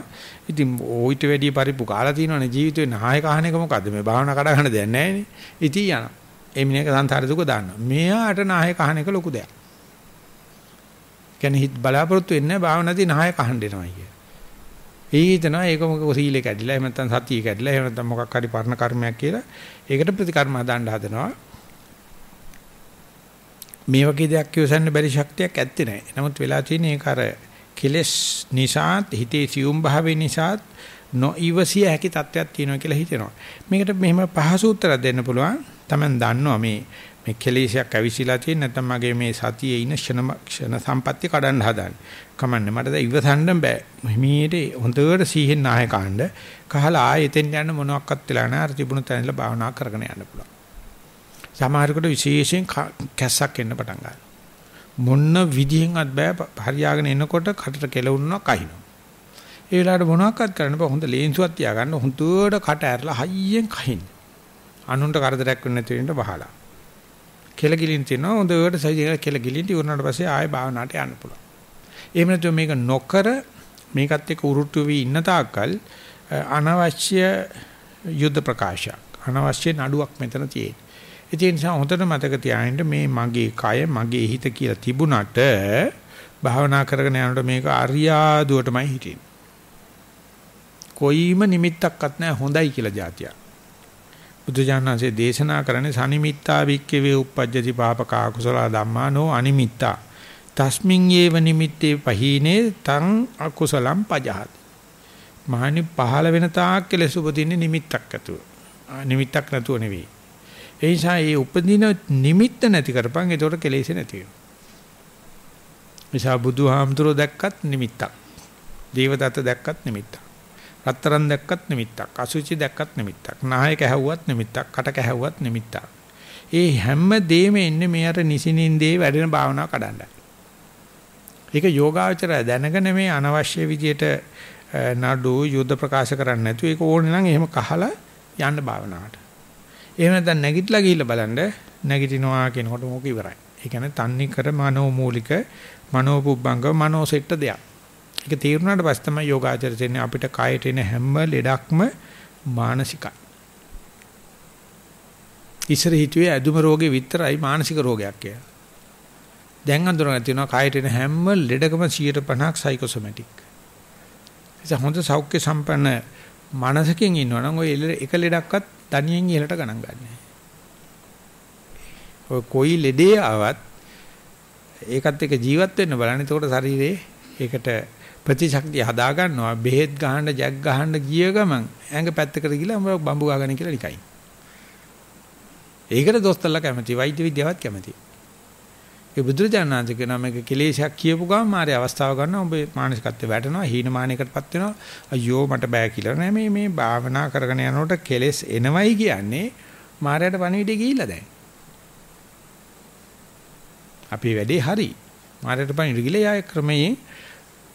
ඉතින් ඕිට වැඩි පරිප්පු කාලා තියෙනවනේ ජීවිතේ නායක අහන එක මොකද්ද මේ භාවනා කඩ ගන්න දෙයක් නැහැ නේ. ඉතින් යනවා. ඒ මිනිහක සංසාර දුක දාන්නවා. මෙයාට නායක අහන එක ලොකු දෙයක්. කියන්නේ හිත බලාපොරොත්තු වෙන්නේ භාවනාදී නායක අහන්න දෙනවා කිය. ඒ හිතනවා ඒක මොකද සීලේ කැඩිලා එහෙම නැත්නම් සතිය කැඩිලා එහෙම නැත්නම් මොකක් හරි පරණ කර්මයක් කියලා ඒකට ප්‍රතිකර්ම හදාන්න හදනවා. මේ වගේ දෙයක් කියවසන්න බැරි ශක්තියක් ඇත්තේ නැහැ. නමුත් වෙලා තියෙන ඒක අර කෙලස් නිසාත් හිතේ සියුම් භාවය නිසාත් නොඉවසිය හැකි තත්ත්වයක් තියෙනවා කියලා හිතෙනවා. මේකට මෙහෙම පහසු උත්තරයක් දෙන්න පුළුවන්. Taman දන්නවා මේ මේ කෙලෙසයක් ඇවිසිලා තියෙන නැත්නම් මගේ මේ සතියේ ඉන ක්ෂණ ක්ෂණ සම්පත්‍ය කඩන්න හදන්නේ. කමන්නේ මට දැන් ඉවසන්න බෑ. මෙහිමීට හොඳට සීහෙන් ආය කාණ්ඩ කහලා ආයෙ එතෙන් යන්න මොනවත් වෙලා නැහැ. අර තිබුණු තැනilla භාවනා කරගෙන යන්න පුළුවන්. සමහරකට විශේෂයෙන් කැස්සක් එන්න පටන් ගන්නවා. මොන්න විදිහෙන්වත් බෑ හරියාගෙන එනකොට කටට කෙලවුණා කහිනවා. ඒ වෙලාවට මොනවක්වත් කරන්න බෑ. හොඳ ලේන්සුවක් තියාගන්න හොඳට කට ඇරලා හයියෙන් කහින්න. අනුන්ට කරදරයක් වෙන්නේ නැති වෙන්න බහලා. කෙල ගිලින් තිනවා හොඳට සයිජ් කෙල ගිලින් ඉවරනාට පස්සේ ආයෙ භාවනාවට යන්න පුළුවන්. එහෙම නැත්නම් මේක නොකර මේකත් එක්ක උරුට්ටු වී ඉන්න තාක්කල් අනවශ්‍ය යුද්ධ ප්‍රකාශයක් අනවශ්‍ය නඩුවක් මෙතන තියෙන. ඒ නිසා හොඳට මතක තියාගන්න මේ මගේ කය මගේ හිත කියලා තිබුණට භාවනා කරගෙන යනකොට මේක අරියාදුවටමයි හිටින්නේ. කොයිම නිමිත්තක්වත් නැහැ හොඳයි කියලා જાතියක්. බුදුජානනාංශයේ දේශනා කරන්නේ සනිමිත්තා වික්කවේ uppajjati papaka kusala dhamma no animitta. තස්මින් යේව නිමිත්තේ පහීනේ තං අකුසලම් පජහති. මහනි පහළ වෙන තාක් කෙලෙස උපදින්නේ නිමිත්තක් ඇතුව. නිමිත්තක් නැතුව නෙවෙයි. ඒ නිසා මේ උපදින නිමිත්ත නැති කරපන් ඒතකොට කෙලෙස නැති වෙනවා. නිසා බුදුහාමුදුරුවෝ දැක්කත් නිමිත්තක්. දේවදත්ත දැක්කත් නිමිත්තක්. රත්තරන් දැක්කත් නිමිත්තක්. අසුචි දැක්කත් නිමිත්තක්. නායක ඇහුවත් නිමිත්තක්. කට කැහුවත් නිමිත්තක්. ඒ හැම දෙෙම එන්නේ මේ අර නිසිනින්දේ වැඩෙන භාවනාව කඩන්නයි. ඒක යෝගාචරය දැනගෙන මේ අනවශ්‍ය විදියට නඩු යුද්ධ ප්‍රකාශ කරන්නේ නැතුව ඒක ඕනේ නම් එහෙම කහලා යන්න භාවනාවට. එහෙම නැත්නම් නැගිටලා ගිහිල්ලා බලන්න නැගිටිනවා කියනකොට මොක ඉවරයි. ඒ කියන්නේ තන්නේ කර මනෝමූලික මනෝපුබ්බංග මනෝසෙට්ට දෙයක්. ඒක තීරුණාට පස්සේ තමයි යෝගාචර දෙන්නේ අපිට කයට එන හැම ලෙඩක්ම මානසිකයි. ඉස්සර හිතුවේ ඇදුම රෝගේ විතරයි මානසික රෝගයක් කියලා. දැන් අඳුරගෙන තියෙනවා කයට එන හැම ලෙඩකම 150ක් සයිකෝසොමැටික්. ඒ හොඳ සෞඛ්‍ය සම්පන්න මනසකින් ඉන්නවනම් ඔය එක ලෙඩක්වත් තනියෙන් ඉහළට ගණන් ගන්නෑ. ඔය කොයි ලෙඩේ ආවත් ඒකත් එක්ක ජීවත් වෙන්න බලන්න. එතකොට ශරීරේ ඒකට ප්‍රතිශක්තිය හදා ගන්නවා බෙහෙත් ගහන්න ජැක් ගහන්න ගිය ගමන් ඇඟ පැත්තකට ගිහලා උඹ බම්බු ගාගෙන කියලා නිකයි. ඒකට දොස්තරලා කැමති වෛද්‍ය විද්‍යාවත් කැමති. ඒ බුදුරජාණන්සේ කියන මේක කෙලේශයක් කියපු ගමන් මාරේ අවස්ථාව ගන්නවා ඔබ මානසිකත්වයට වැටෙනවා හීනමානයකටපත් වෙනවා. අයියෝ මට බෑ කියලා. නෑ මේ මේ භාවනා කරගෙන යනකොට කෙලෙස් එනවයි කියන්නේ මාරයට පණිවිඩේ ගිහිල්ලා දැන්. අපේ වැඩේ හරි. මාරයට පණිවිඩ ගිහලා යා ක්‍රමයෙන්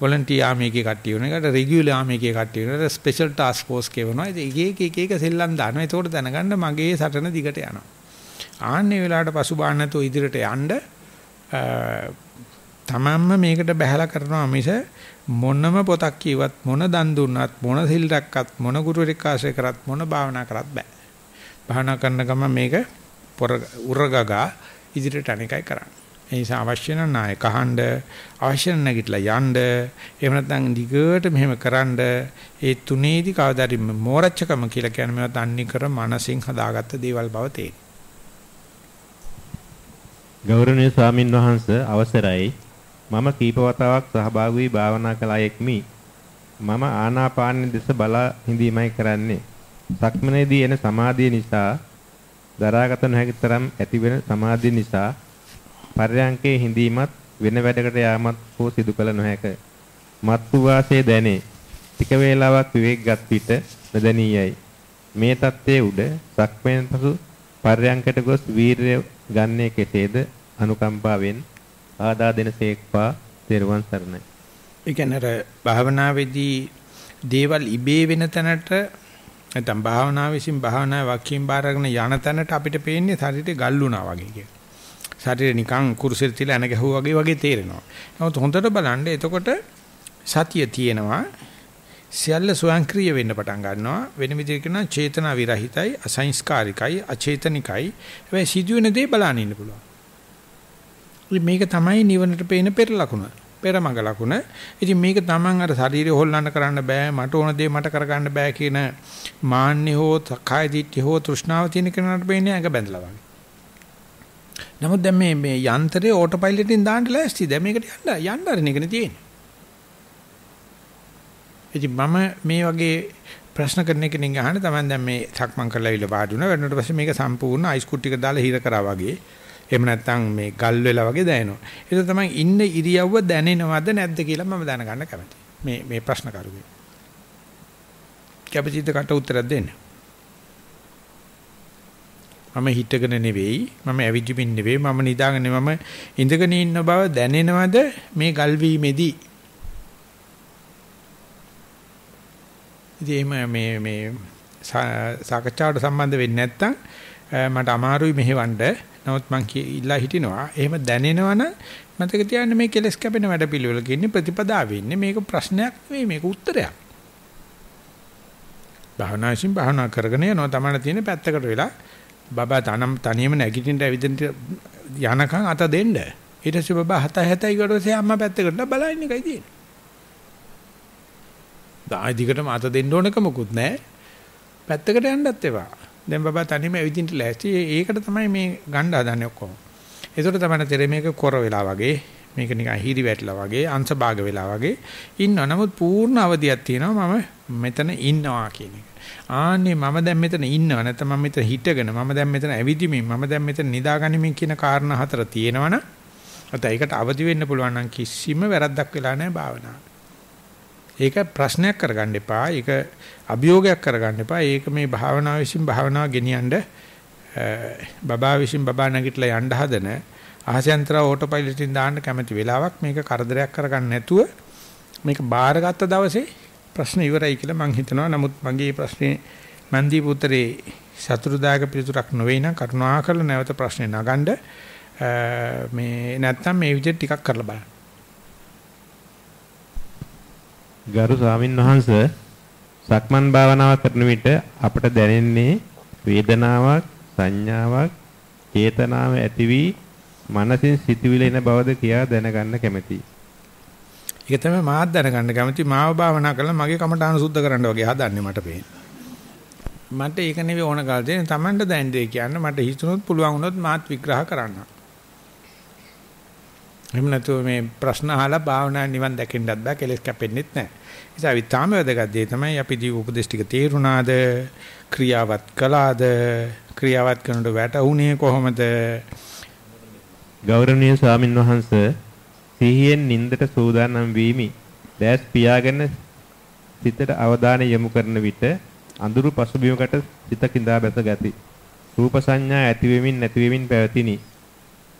වොලන්ටියර් ආමේකේ කට්ටිය වෙන එකට රෙගියුලර් ආමේකේ කට්ටිය වෙන ස්පෙෂල් ටාස්ක් ෆෝස් කියවනවා ඒක එක එක එක සෙල්ලම් දානවා. ඒකෝට දැනගන්න මගේ සටන දිගට යනවා. ආන්නේ වෙලාවට පසුබාන්න නැතුව ඉදිරියට යන්න තමන්ම මේකට බහැලා කරනවා මිස මොනම පොතක් කියවත් මොන දන් දුන්නත් මොන සිල් රැක්කත් මොන ගුරුවරයෙක් ආශ්‍රය කරත් මොන භාවනා කරත් බෑ. භාවනා කරන ගමන් මේක පොර උරගගා ඉදිරියට අනේකයි කරන්නේ. ඒ නිසා අවශ්‍ය නම් නායක අහන්න අවශ්‍ය නැගිටලා යන්න එහෙම නැත්නම් දිගට මෙහෙම කරන්න ඒ තුනේදී කවදාරි මෝරච්චකම කියලා කියන්නේ මේවා තන්නේ කර මනසින් හදාගත්ත දේවල් බව තේරෙනවා. ගෞරවනීය ස්වාමින් වහන්සේ අවසරයි. මම කීප වතාවක් සහභාගී වී භාවනා කළ අයෙක්මි. මම ආනාපාන දෙස බලා හිඳීමයි කරන්නේ. සක්මනේදී එන සමාධිය නිසා දරාගත නොහැකි තරම් ඇතිවෙන සමාධිය නිසා පර්යංකේ හිඳීමත් වෙන වැඩකට යාමත් හෝ සිදු කළ නොහැක. මත්තු වාසයේ දැනේ. ටික වේලාවක් විවේකගත් විට නොදැනියයි මේ தත්ත්වයේ උඩ සක්මෙන් පසු පර්යංකයට ගොස් වීරය ගන්නේ කෙසේද අනුකම්පාවෙන් ආදා දෙනසේක්වා තෙරුවන් සරණයි. ඒ කියන්නේ අර භාවනාවේදී දේවල් ඉබේ වෙන තැනට නැත්නම් භාවනාව විසින් භාවනා වාක්‍යයෙන් බාරගෙන යන තැනට අපිට පේන්නේ ශරීරය ගල්ුණා වගේ කියලා. ශරීරය නිකන් කුරුසෙට තියලා එන ගැහුවා වගේ වගේ තේරෙනවා. නමුත් හොඳට බලන්න එතකොට සතිය තියෙනවා සියල්ල ස්වයංක්‍රීය වෙන්න පටන් ගන්නවා වෙන විදිහට කියනවා චේතනා විරහිතයි අසංස්කාරිකයි අචේතනිකයි හැබැයි සිදුවෙන දේ බලන්න ඉන්න පුළුවන් මේක තමයි නිවනට පේන පෙර ලකුණ. පෙර මඟ ලකුණ. ඉතින් මේක තමන් අර ශරීරය හොල්ලන්න කරන්න බෑ මට ඕන දේ මට කරගන්න බෑ කියන මාන්නේ හෝ කාය දිට්ඨිය හෝ තෘෂ්ණාව තියෙන කෙනාට පේන්නේ ඇඟ බැඳලා වගේ. නමුත් දැන් මේ මේ යන්ත්‍රයේ ඕටෝ පයිලට් එකෙන් දාන්න ලෑස්ති. දැන් මේකට යන්න යන්න අරින එකනේ තියෙන්නේ. ඉතින් මම මේ වගේ ප්‍රශ්න කරන කෙනෙක් අහන්නේ තමයි දැන් මේ සක්මන් කරලා ඉල වාඩි වුණා. වෙනකොට පස්සේ මේක සම්පූර්ණ අයිස් කුට් ටික දාලා හිර කරා වගේ එහෙම නැත්නම් මේ ගල් වෙලා වගේ දැනෙනවා. ඒක තමයි ඉන්න ඉරියව්ව දැනෙනවද නැද්ද කියලා මම දැනගන්න කැමතියි. මේ මේ ප්‍රශ්න කරුගේ. කැපසිට කට උත්තර දෙන්න. මම හිටගෙන නෙවෙයි මම ඇවිදිමින් නෙවෙයි මම නිදාගෙන මම ඉඳගෙන ඉන්න බව දැනෙනවද මේ ගල් වීමේදී ඉතින් මේ මේ සාකච්ඡාවට සම්බන්ධ වෙන්නේ නැත්නම් මට අමාරුයි මෙහෙවන්න නමුත් මං ඉල්ලා හිටිනවා. එහෙම දැනෙනවනම් මතක තියාගන්න මේ කෙලස් කැපෙන වැඩ පිළිවෙලක ඉන්නේ ප්‍රතිපදාවේ ඉන්නේ. මේක ප්‍රශ්නයක් නෙවෙයි මේක උත්තරයක්. භාවනාසින් භාවනා කරගෙන යනවා තමයි තියෙන පැත්තකට වෙලා බබා තනම් තනියම නැගිටින්න ඇවිදින්න යනකම් අත දෙන්න. ඊට පස්සේ බබා හත හතයි ඊට අම්මා පැත්තකට බලන්න එකයි තියෙන්නේ. ආයි දිගටම අත දෙන්න ඕනකමකුත් නැහැ. පැත්තකට යන්නත් එපා. දැන් බබා තනියම ඇවිදින්න ලෑස්ති. ඒකට තමයි මේ ගණ්ඩ හදන්නේ ඔක්කොම. ඒකට තමයි තෙරේ මේක කොර වෙලා වගේ මේක නිකන් හිරි වැටලා වගේ අංශ භාග වෙලා වගේ ඉන්නවා. නමුත් පූර්ණ අවදියක් තියෙනවා මම මෙතන ඉන්නවා කියන එක. ආන්නේ මම දැන් මෙතන ඉන්නවා නැත්නම් මම මෙතන හිටගෙන මම දැන් මෙතන ඇවිදිමින් මම දැන් මෙතන නිදාගනිමින් කියන කාරණා හතර තියෙනවනම් අත ඒකට අවදි වෙන්න පුළුවන් නම් කිසිම වැරද්දක් වෙලා නැහැ භාවනාවේ. ඒක ප්‍රශ්නයක් කරගන්න එපා. ඒක අභියෝගයක් කරගන්න එපා. ඒක මේ භාවනාව විසින් භාවනාව ගෙනියන්න බබා විසින් බබා නැගිටලා යන්න හදන ආහසයන්ත්‍ර ඕටෝ පයිලට් එකෙන් දාන්න කැමති වෙලාවක් මේක කරදරයක් කරගන්න නැතුව මේක බාරගත්ත දවසේ ප්‍රශ්න ඉවරයි කියලා මම හිතනවා. නමුත් මගේ ප්‍රශ්නේ මන්දී පුත්‍රේ සතුරුදායක පිළිතුරක් නොවේ නම් කරුණාකරලා නැවත ප්‍රශ්නේ නගන්න මේ නැත්තම් මේ විදිහට ටිකක් කරලා බලන්න. ගරු ස්වාමින් වහන්සේ සක්මන් භාවනාව කරන විට අපට දැනෙන්නේ වේදනාවක් සංඥාවක් චේතනාව ඇති වී මනසින් සිතුවිලි එන බවද කියා දැනගන්න කැමැතියි. ඒක තමයි මාත් දැනගන්න කැමති මාව භාවනා කරලා මගේ කමටහන සුද්ධ කරන්න වගේ හදන්නේ මට පේන්නේ. මට ඒක නෙවෙයි ඕන කාලේ තියෙන Tamanට දැන් දෙය කියන්න මට හිතුනොත් පුළුවන් වුණොත් මාත් විග්‍රහ කරන්න. එහෙම නැතුව මේ ප්‍රශ්න අහලා භාවනා නිවන් දැකෙන්නත් බෑ කෙලස් කැපෙන්නෙත් නැහැ. ඒ නිසා විතාම වැදගත් දේ තමයි අපි දී උපදේශ ටික තේරුණාද ක්‍රියාවත් කළාද ක්‍රියාවත් කරනකොට වැටුනේ කොහොමද ගෞරවනීය ස්වාමින් වහන්සේ සිහියෙන් නින්දට සූදානම් වීමි. දැස් පියාගෙන සිතට අවධානය යොමු කරන විට අඳුරු පසුබිමකට සිත කිඳා බැස ගති. රූප සංඥා ඇති වෙමින් නැති වෙමින් පැවතිනි.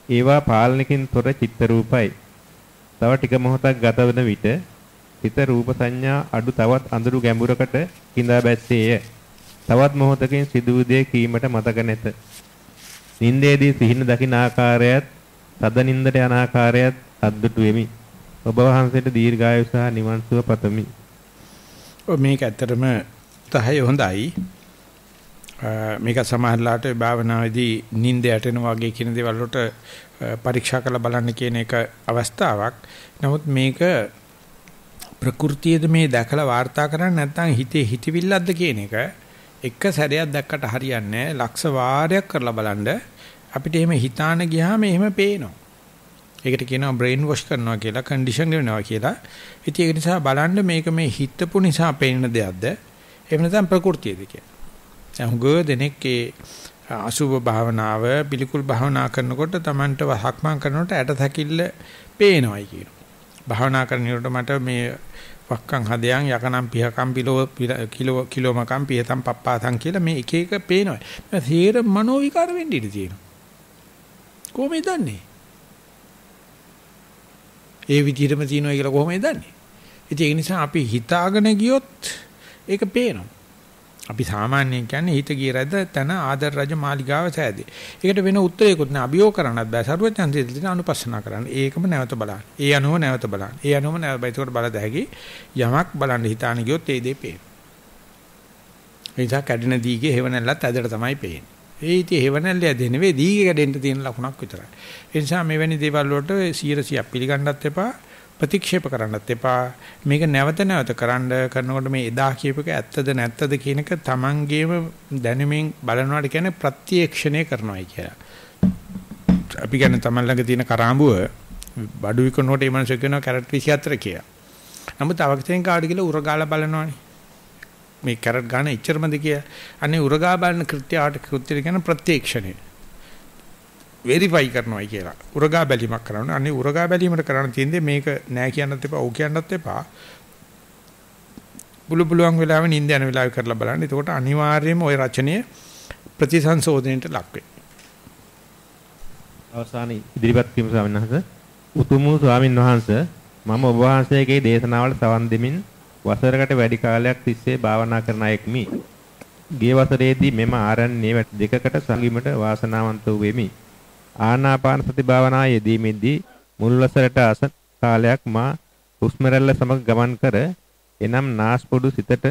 ඒවා පාලනකින් තොර චිත්ත රූපයි. තව ටික මොහොතක් ගත වන විට සිත රූප සංඥා අඩු තවත් අඳුරු ගැඹුරකට කිඳා බැස්සේය. තවත් මොහොතකින් සිදු දේ කීමට මතක නැත. නින්දේදී සිහින දකින ආකාරයත්, තද නින්දට යන ආකාරයත් අද්දුටු වෙමි. ඔබ වහන්සේට දීර්ඝායු සහ නිවන් සුව පතමි. ඔය මේක ඇත්තටම තහය හොඳයි. මේක සමහරලාට භාවනාවේදී නිින්ද යටෙනවා වගේ කියන දේවල් වලට පරීක්ෂා කරලා බලන්න කියන එක අවස්ථාවක්. නමුත් මේක ප්‍රകൃතියද මේ දැකලා වාර්තා කරන්නේ නැත්නම් හිතේ හිතවිල්ලක්ද කියන එක එක සැරයක් දැක්කට හරියන්නේ ලක්ෂ වාරයක් කරලා බලන්න අපිට එහෙම හිතාන ගියාම එහෙම පේනවා. ඒකට කියනවා බ්‍රේන් වොෂ් කරනවා කියලා කන්ඩිෂන් වෙනවා කියලා. ඉතින් ඒක නිසා බලන්න මේක මේ හිතපු නිසා පේන දෙයක්ද? එහෙම නැත්නම් ප්‍රകൃතියද කියලා. දැන් හුඟ දෙනෙක්ගේ අසුභ භාවනාව පිළිකුල් භාවනා කරනකොට Tamanට වහක්මන් කරනකොට ඇට තැකිල්ල පේනවායි කියනවා. භාවනා කරනකොට මට මේ වක්කම් හදයන් යකනම් පිහකම් පිලෝ කිලෝ කිලෝමකම් පියතම් පප්පාතම් කියලා මේ එක එක පේනවා. මම තීර මනෝ විකාර වෙන්න ඉඩ තියෙනවා. කොහොමද දන්නේ? ඒ විදිහටම තියෙනවා කියලා කොහොමද දන්නේ? ඉතින් ඒ නිසා අපි හිතාගෙන ගියොත් ඒක පේනවා. අපි සාමාන්‍යයෙන් කියන්නේ හිත ගිය රැද තන ආදර රජ මාලිගාව සෑදේ. ඒකට වෙන උත්තරයක්වත් නෑ. අභියෝග කරන්නත් බෑ. සරුවචන්සේ දෙන අනුපස්සනා කරන්න. ඒකම නැවත බලන්න. ඒ අනුව නැවත බලන්න. ඒ අනුව නැවත ඒකට බලද හැකි යමක් බලන්න හිතාන ගියොත් ඒ දේ පේනවා. ඒ නිසා කැඩෙන දීගේ හේවණල්ලත් ඇදට තමයි පේන්නේ. ඒ ඉතින් හේවණල්ල ඇදෙන්නේ නෙවෙයි දීගේ කැඩෙන්න තියෙන ලකුණක් විතරයි. ඒ නිසා මෙවැනි දේවල් වලට 100 පිළිගන්නත් එපා. ප්‍රතික්ෂේප කරන්නත් එපා මේක නැවත නැවත කරන්න කරනකොට මේ එදා කියපක ඇත්තද නැත්තද කියන එක Tamangeම දැනුමින් බලනවාට කියන්නේ ප්‍රත්‍යක්ෂණය කරනවායි කියලා. අපි කියන්නේ Taman ළඟ තියෙන කරාඹුව බඩු විකුණනකොට ඒ මනස කියනවා කැරට් 24 කියලා. නමුත් අවකතෙන් කාඩ කියලා උරගාලා බලනවානේ. මේ කැරට් ගන්න එච්චරමද කියලා. අනේ උරගා බලන කෘත්‍යයට කෘත්‍ය කියන ප්‍රත්‍යක්ෂණය. වෙරිෆයි කරනවායි කියලා. උරගා බැලීමක් කරනවා. අනේ උරගා බැලීමට කරන්න තියෙන්නේ මේක නෑ කියන්නත් එපා, ඔව් කියන්නත් එපා. බුළු බුළුවන් වෙලාවෙ නිින්ද යන වෙලාවෙ කරලා බලන්න. එතකොට අනිවාර්යයෙන්ම ওই රචනය ප්‍රතිසංශෝධනයට ලක් වෙනවා. අවසාන ඉදිරිපත් කිරීම ස්වාමීන් වහන්සේ උතුම් වූ ස්වාමින් වහන්සේ මම ඔබ වහන්සේගේ දේශනාවලට සවන් දෙමින් වසරකට වැඩි කාලයක් තිස්සේ භාවනා කරන අයෙක්මි. ගිය වසරේදී මෙම ආරණ්‍ය දෙකකට සංගීමට වාසනාවන්ත වූ වෙමි. ආනාපාන සති භාවනා යෙදීමේදී මුල් වසරට අසන කාලයක් මා හුස්ම රැල්ල සමග ගමන් කර එනම් නාස්පුඩු සිතට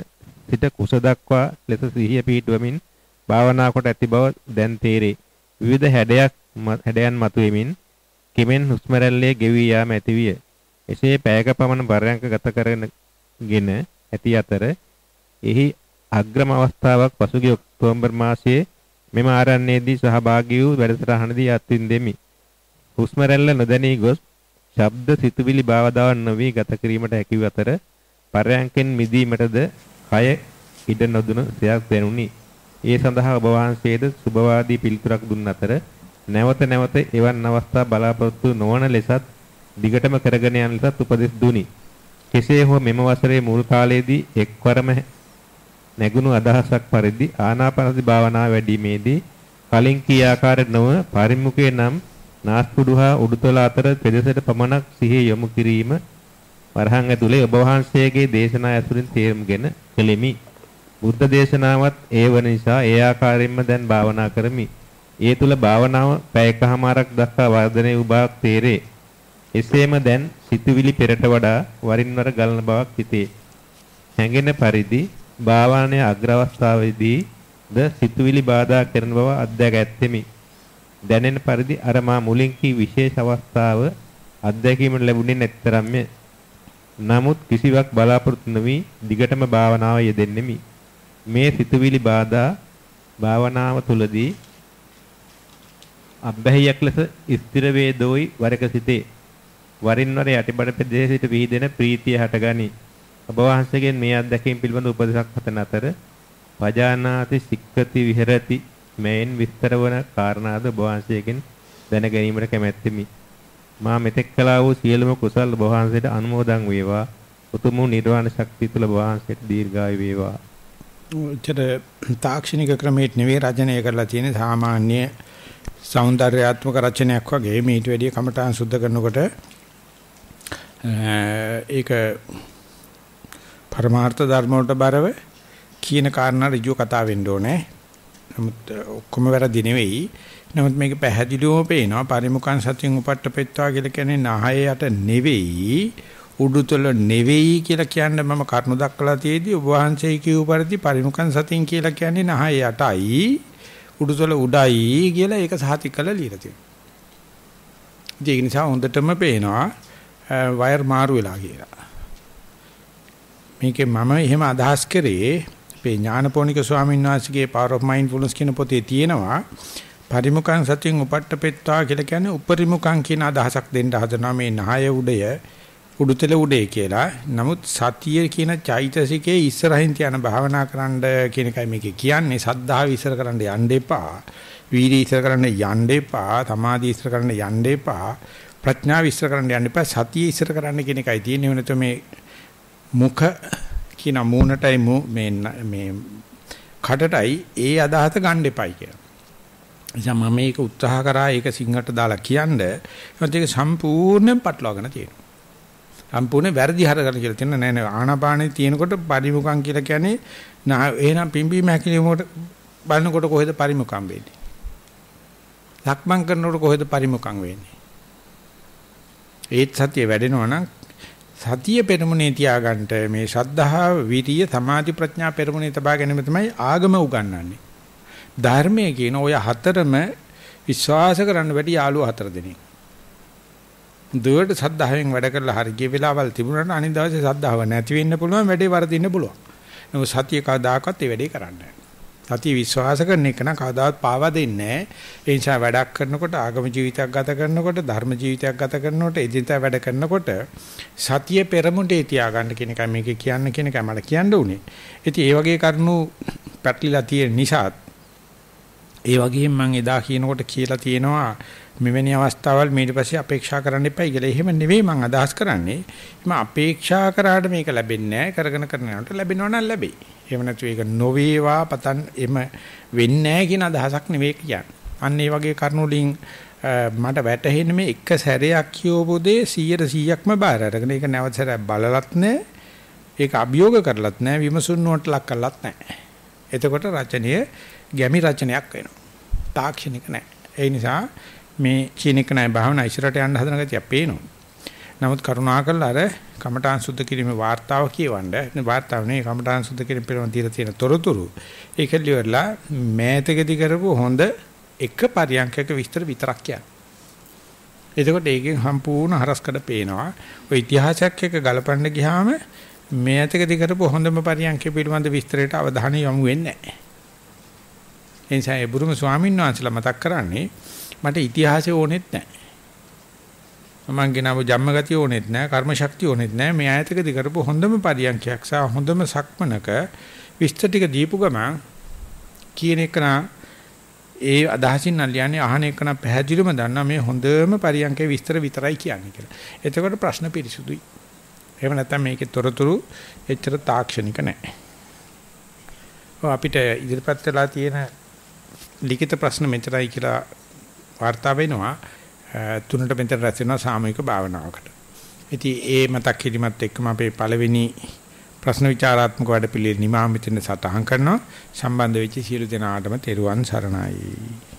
සිට කුස දක්වා ලෙස සිහිය පිහිටුවමින් භාවනා කොට ඇති බව දැන් තේරේ. විවිධ හැඩයක් හැඩයන් මතුවෙමින් කෙමෙන් හුස්ම රැල්ලේ ගෙවී යාම ඇතිවිය. එසේ පැයක පමණ බරයන්ක ගත කරගෙන ඇති අතර එහි අග්‍රම අවස්ථාවක් පසුගිය ඔක්තෝබර් මාසයේ මෙම ආරණ්‍යයේදී සහභාගී වූ වැඩසටහනදී අත්විඳ දෙමි. හුස්ම රැල්ල නොදැනී ගොස් ශබ්ද සිතුවිලි භාවදාවන් නොවි ගත කිරීමට හැකි අතර පරයන්කෙන් මිදීමටද කය ඉඩ නොදුන දෙයක් දැනුනි. ඒ සඳහා ඔබ වහන්සේද සුබවාදී පිළිතුරක් දුන් අතර නැවත නැවත එවන් අවස්ථා බලාපොරොත්තු නොවන ලෙසත් දිගටම කරගෙන යන ලෙසත් උපදෙස් දුනි. කෙසේ හෝ මෙම වසරේ මුල් කාලයේදී එක්වරම නැගුණු අදහසක් පරිදි ආනාපානසති භාවනාව වැඩිීමේදී කලින් කී ආකාරයට නොව පරිමුඛයේ නම් නාස්පුඩු හා උඩුතල අතර පෙදෙසට පමණක් සිහිය යොමු කිරීම වරහන් ඇතුලේ ඔබ වහන්සේගේ දේශනා ඇතුලින් තේරුම්ගෙන කෙලිමි. බුද්ධ දේශනාවත් ඒ වන නිසා ඒ ආකාරයෙන්ම දැන් භාවනා කරමි. ඒ තුල භාවනාව පැයකමාරක් දක්වා වර්ධනය වූ බවක් තේරේ. එසේම දැන් සිතුවිලි පෙරට වඩා වරින් වර ගලන බවක් හිතේ. හැඟෙන පරිදි භාවනාවේ අග්‍රවස්ථාවේදී ද සිතුවිලි බාධා කරන බව අත්දැක ඇත්තෙමි. දැනෙන පරිදි අර මා මුලින් කී විශේෂ අවස්ථාව අත්දැකීමට ලැබුණේ නැත්තරම්ය. නමුත් කිසිවක් බලාපොරොත්තු නොවි දිගටම භාවනාව යෙදෙන්නෙමි. මේ සිතුවිලි බාධා භාවනාව තුලදී අබ්බැහියක් ලෙස ස්ථිර වේදෝයි වරක සිටේ. වරින් වර යටිබඩ ප්‍රදේශයට විහිදෙන ප්‍රීතිය හටගනී. ඔබ වහන්සේගෙන් මේ අත්දැකීම් පිළිබඳ උපදෙසක් හතන අතර පජානාති සික්ඛති විහෙරති මෙයින් විස්තර වන කාරණාද ඔබ වහන්සේගෙන් දැන ගැනීමට කැමැත්තෙමි. මා මෙතෙක් කළා වූ සියලුම කුසල් ඔබ වහන්සේට අනුමෝදන් වේවා. උතුම් වූ නිර්වාණ ශක්තිය තුල ඔබ වහන්සේට දීර්ඝායු වේවා. උච්චර තාක්ෂණික ක්‍රමයට නෙවෙයි රචනය කරලා තියෙන සාමාන්‍ය సౌందర్యාත්මක රචනයක් වගේ මේට වැඩිය කමඨාන් සුද්ධ කරනකොට ඒක පරමාර්ථ ධර්ම වලට බරව කියන කාරණා ඍජුව කතා වෙන්න ඕනේ. නමුත් ඔක්කොම වැරදි නෙවෙයි. නමුත් මේක පැහැදිලිවම පේනවා පරිමුඛං සත්‍යං උපට්ඨපෙත්වා කියලා කියන්නේ නහයට නෙවෙයි උඩුතල නෙවෙයි කියලා කියන්න මම කරුණු දක්වලා තියේදී ඔබ වහන්සේ කියු පරිදි පරිමුඛං සතින් කියලා කියන්නේ නහය යටයි උඩුතල උඩයි කියලා ඒක සහතික කරලා ලියලා තියෙනවා. ඒක නිසා හොඳටම පේනවා වයර් මාරු වෙලා කියලා. මේකේ මම එහෙම අදහස් කරේ අපේ ඥානපෝනික ස්වාමීන් වහන්සේගේ Power of Mindfulness කියන පොතේ තියෙනවා පරිමුඛං සතියෙන් උපට්ඨපෙත්වා කියලා කියන්නේ උපරිමුඛං කියන අදහසක් දෙන්න හදනවා මේ නහය උඩය උඩුතල උඩේ කියලා. නමුත් සතිය කියන චෛතසිකයේ ඉස්සරහින් තියන භාවනා කරන්න කියන එකයි මේකේ කියන්නේ. සද්ධාව ඉස්සර කරන්න යන්න එපා. වීර්ය ඉස්සර කරන්න යන්න එපා. සමාධිය ඉස්සර කරන්න යන්න එපා. ප්‍රඥාව ඉස්සර කරන්න යන්න එපා. සතිය ඉස්සර කරන්න කියන එකයි තියෙන්නේ. වෙනත මේ මුඛ කියන මූණටයි මේ මේ කටටයි ඒ අදහස ගන්න එපයි කියලා. නිසා මම මේක උත්සාහ කරා ඒක සිංහට දාලා කියන්න. ඒත් ඒක සම්පූර්ණයෙන් පටලවාගෙන තියෙනවා. සම්පූර්ණ වැරදි හරගන්න කියලා තියෙන නෑ නෑ ආනාපානේ තියෙනකොට පරිමුඛම් කියලා කියන්නේ එහෙනම් පිම්බීම හැකිලිමකට බලනකොට කොහෙද පරිමුඛම් වෙන්නේ? ලක්මන් කරනකොට කොහෙද පරිමුඛම් වෙන්නේ? ඒත් සතිය වැඩෙනවා නම් සතිය පෙරමුණේ තියාගන්න මේ ශ්‍රද්ධාව, විරිය, සමාධි, ප්‍රඥා පෙරමුණේ තබා ගැනීම තමයි ආගම උගන්වන්නේ. ධර්මයේ කියන ඔය හතරම විශ්වාස කරන්න වැඩි යාළුවෝ හතර දෙනෙක්. දුවට සද්ධාවෙන් වැඩ කරලා හරි ගිය වෙලාවල් තිබුණාට අනිත් දවසේ සද්ධාව නැති වෙන්න පුළුවන් වැඩේ වරදින්න පුළුවන්. නමුත් සතිය කවදාකවත් ඒ වැඩේ කරන්නේ සතිය විශ්වාස කරන එක නම් කවදාවත් පාවා දෙන්නේ නැහැ. ඒ නිසා වැඩක් කරනකොට ආගම ජීවිතයක් ගත කරනකොට ධර්ම ජීවිතයක් ගත කරනකොට එදිනදා වැඩ කරනකොට සතිය පෙරමුණේ තියාගන්න කියන එකයි මේකේ කියන්න කියන එකයි මට කියන්න උනේ. ඉතින් ඒ වගේ කරුණු පැටලිලා තියෙන නිසාත් ඒ වගේම මම එදා කියනකොට කියලා තියෙනවා මෙවැනි අවස්ථාවල් ඊට පස්සේ අපේක්ෂා කරන්න එපා කියලා. එහෙම නෙවෙයි මම අදහස් කරන්නේ. මම අපේක්ෂා කරාට මේක ලැබෙන්නේ නැහැ. කරගෙන කරන යනකොට ලැබෙනවා නම් ලැබෙයි. එහෙම නැතු ඒක නොවේවා පතන් එම වෙන්නේ නැහැ කියන අදහසක් නෙවෙයි කියන්නේ. අන්න ඒ වගේ කරුණු වලින් මට වැටහෙන්නේ මේ එක සැරයක් කියවපු දේ 100%ක්ම බාර අරගෙන ඒක නැවත සැරයක් බලලත් නැහැ. ඒක අභියෝග කරලත් නැහැ. විමසුන් නුවන්ට ලක් කරලත් නැහැ. එතකොට රචනීය ගැමි රචනයක් වෙනවා. තාක්ෂණික නැහැ. ඒ නිසා මේ කියන එක නෑ භාවනා ඉස්සරට යන්න හදන ගතිය පේනවා. නමුත් කරුණාකරලා අර කමඨාන් සුද්ධ කිරීමේ වார்த்தාව කියවන්න. මේ වார்த்தාව නේ කමඨාන් සුද්ධ කිරීම පිළිබඳ දීලා තියෙන තොරතුරු. ඒක ලියවලා මෑතකදී කරපු හොඳ එක පරියන්කක විස්තර විතරක් කියන්න. එතකොට ඒකෙන් සම්පූර්ණ හරස්කඩ පේනවා. ওই ඉතිහාසයක් එක්ක ගලපන්න ගියාම මෑතකදී කරපු හොඳම පරියන්කේ පිළිබඳ විස්තරයට අවධානය යොමු වෙන්නේ නැහැ. එනිසා ඒ බුරුම ස්වාමීන් වහන්සේලා මතක් කරන්නේ මට ඉතිහාසය ඕනෙත් නැහැ. මම ගෙනාවු ජම්මගතිය ඕනෙත් නැහැ, කර්ම ශක්තිය ඕනෙත් නැහැ. මේ ආයතකදී කරපු හොඳම පරියන්ඛයක් සහ හොඳම සක්මනක විස්තර ටික දීපු ගමන් කියන එක ඒ අදහසින් නලියන්නේ අහන එක නම් පැහැදිලිවම දන්නා මේ හොඳම පරියන්කේ විස්තර විතරයි කියන්නේ කියලා. එතකොට ප්‍රශ්න පිරිසුදුයි. එහෙම නැත්නම් මේකේ තොරතුරු එච්චර තාක්ෂණික නැහැ. අපිට ඉදිරිපත් වෙලා තියෙන ලිඛිත ප්‍රශ්න මෙතරයි කියලා වාර්තා වෙනවා තුනට මෙතන රැස් වෙනවා සාමූහික භාවනාවකට. ඉතින් ඒ මතක් කිරීමත් එක්කම අපේ පළවෙනි ප්‍රශ්න විචාරාත්මක වැඩපිළිවෙල නිමා මෙතන සටහන් කරනවා සම්බන්ධ වෙච්ච සියලු දෙනාටම තෙරුවන් සරණයි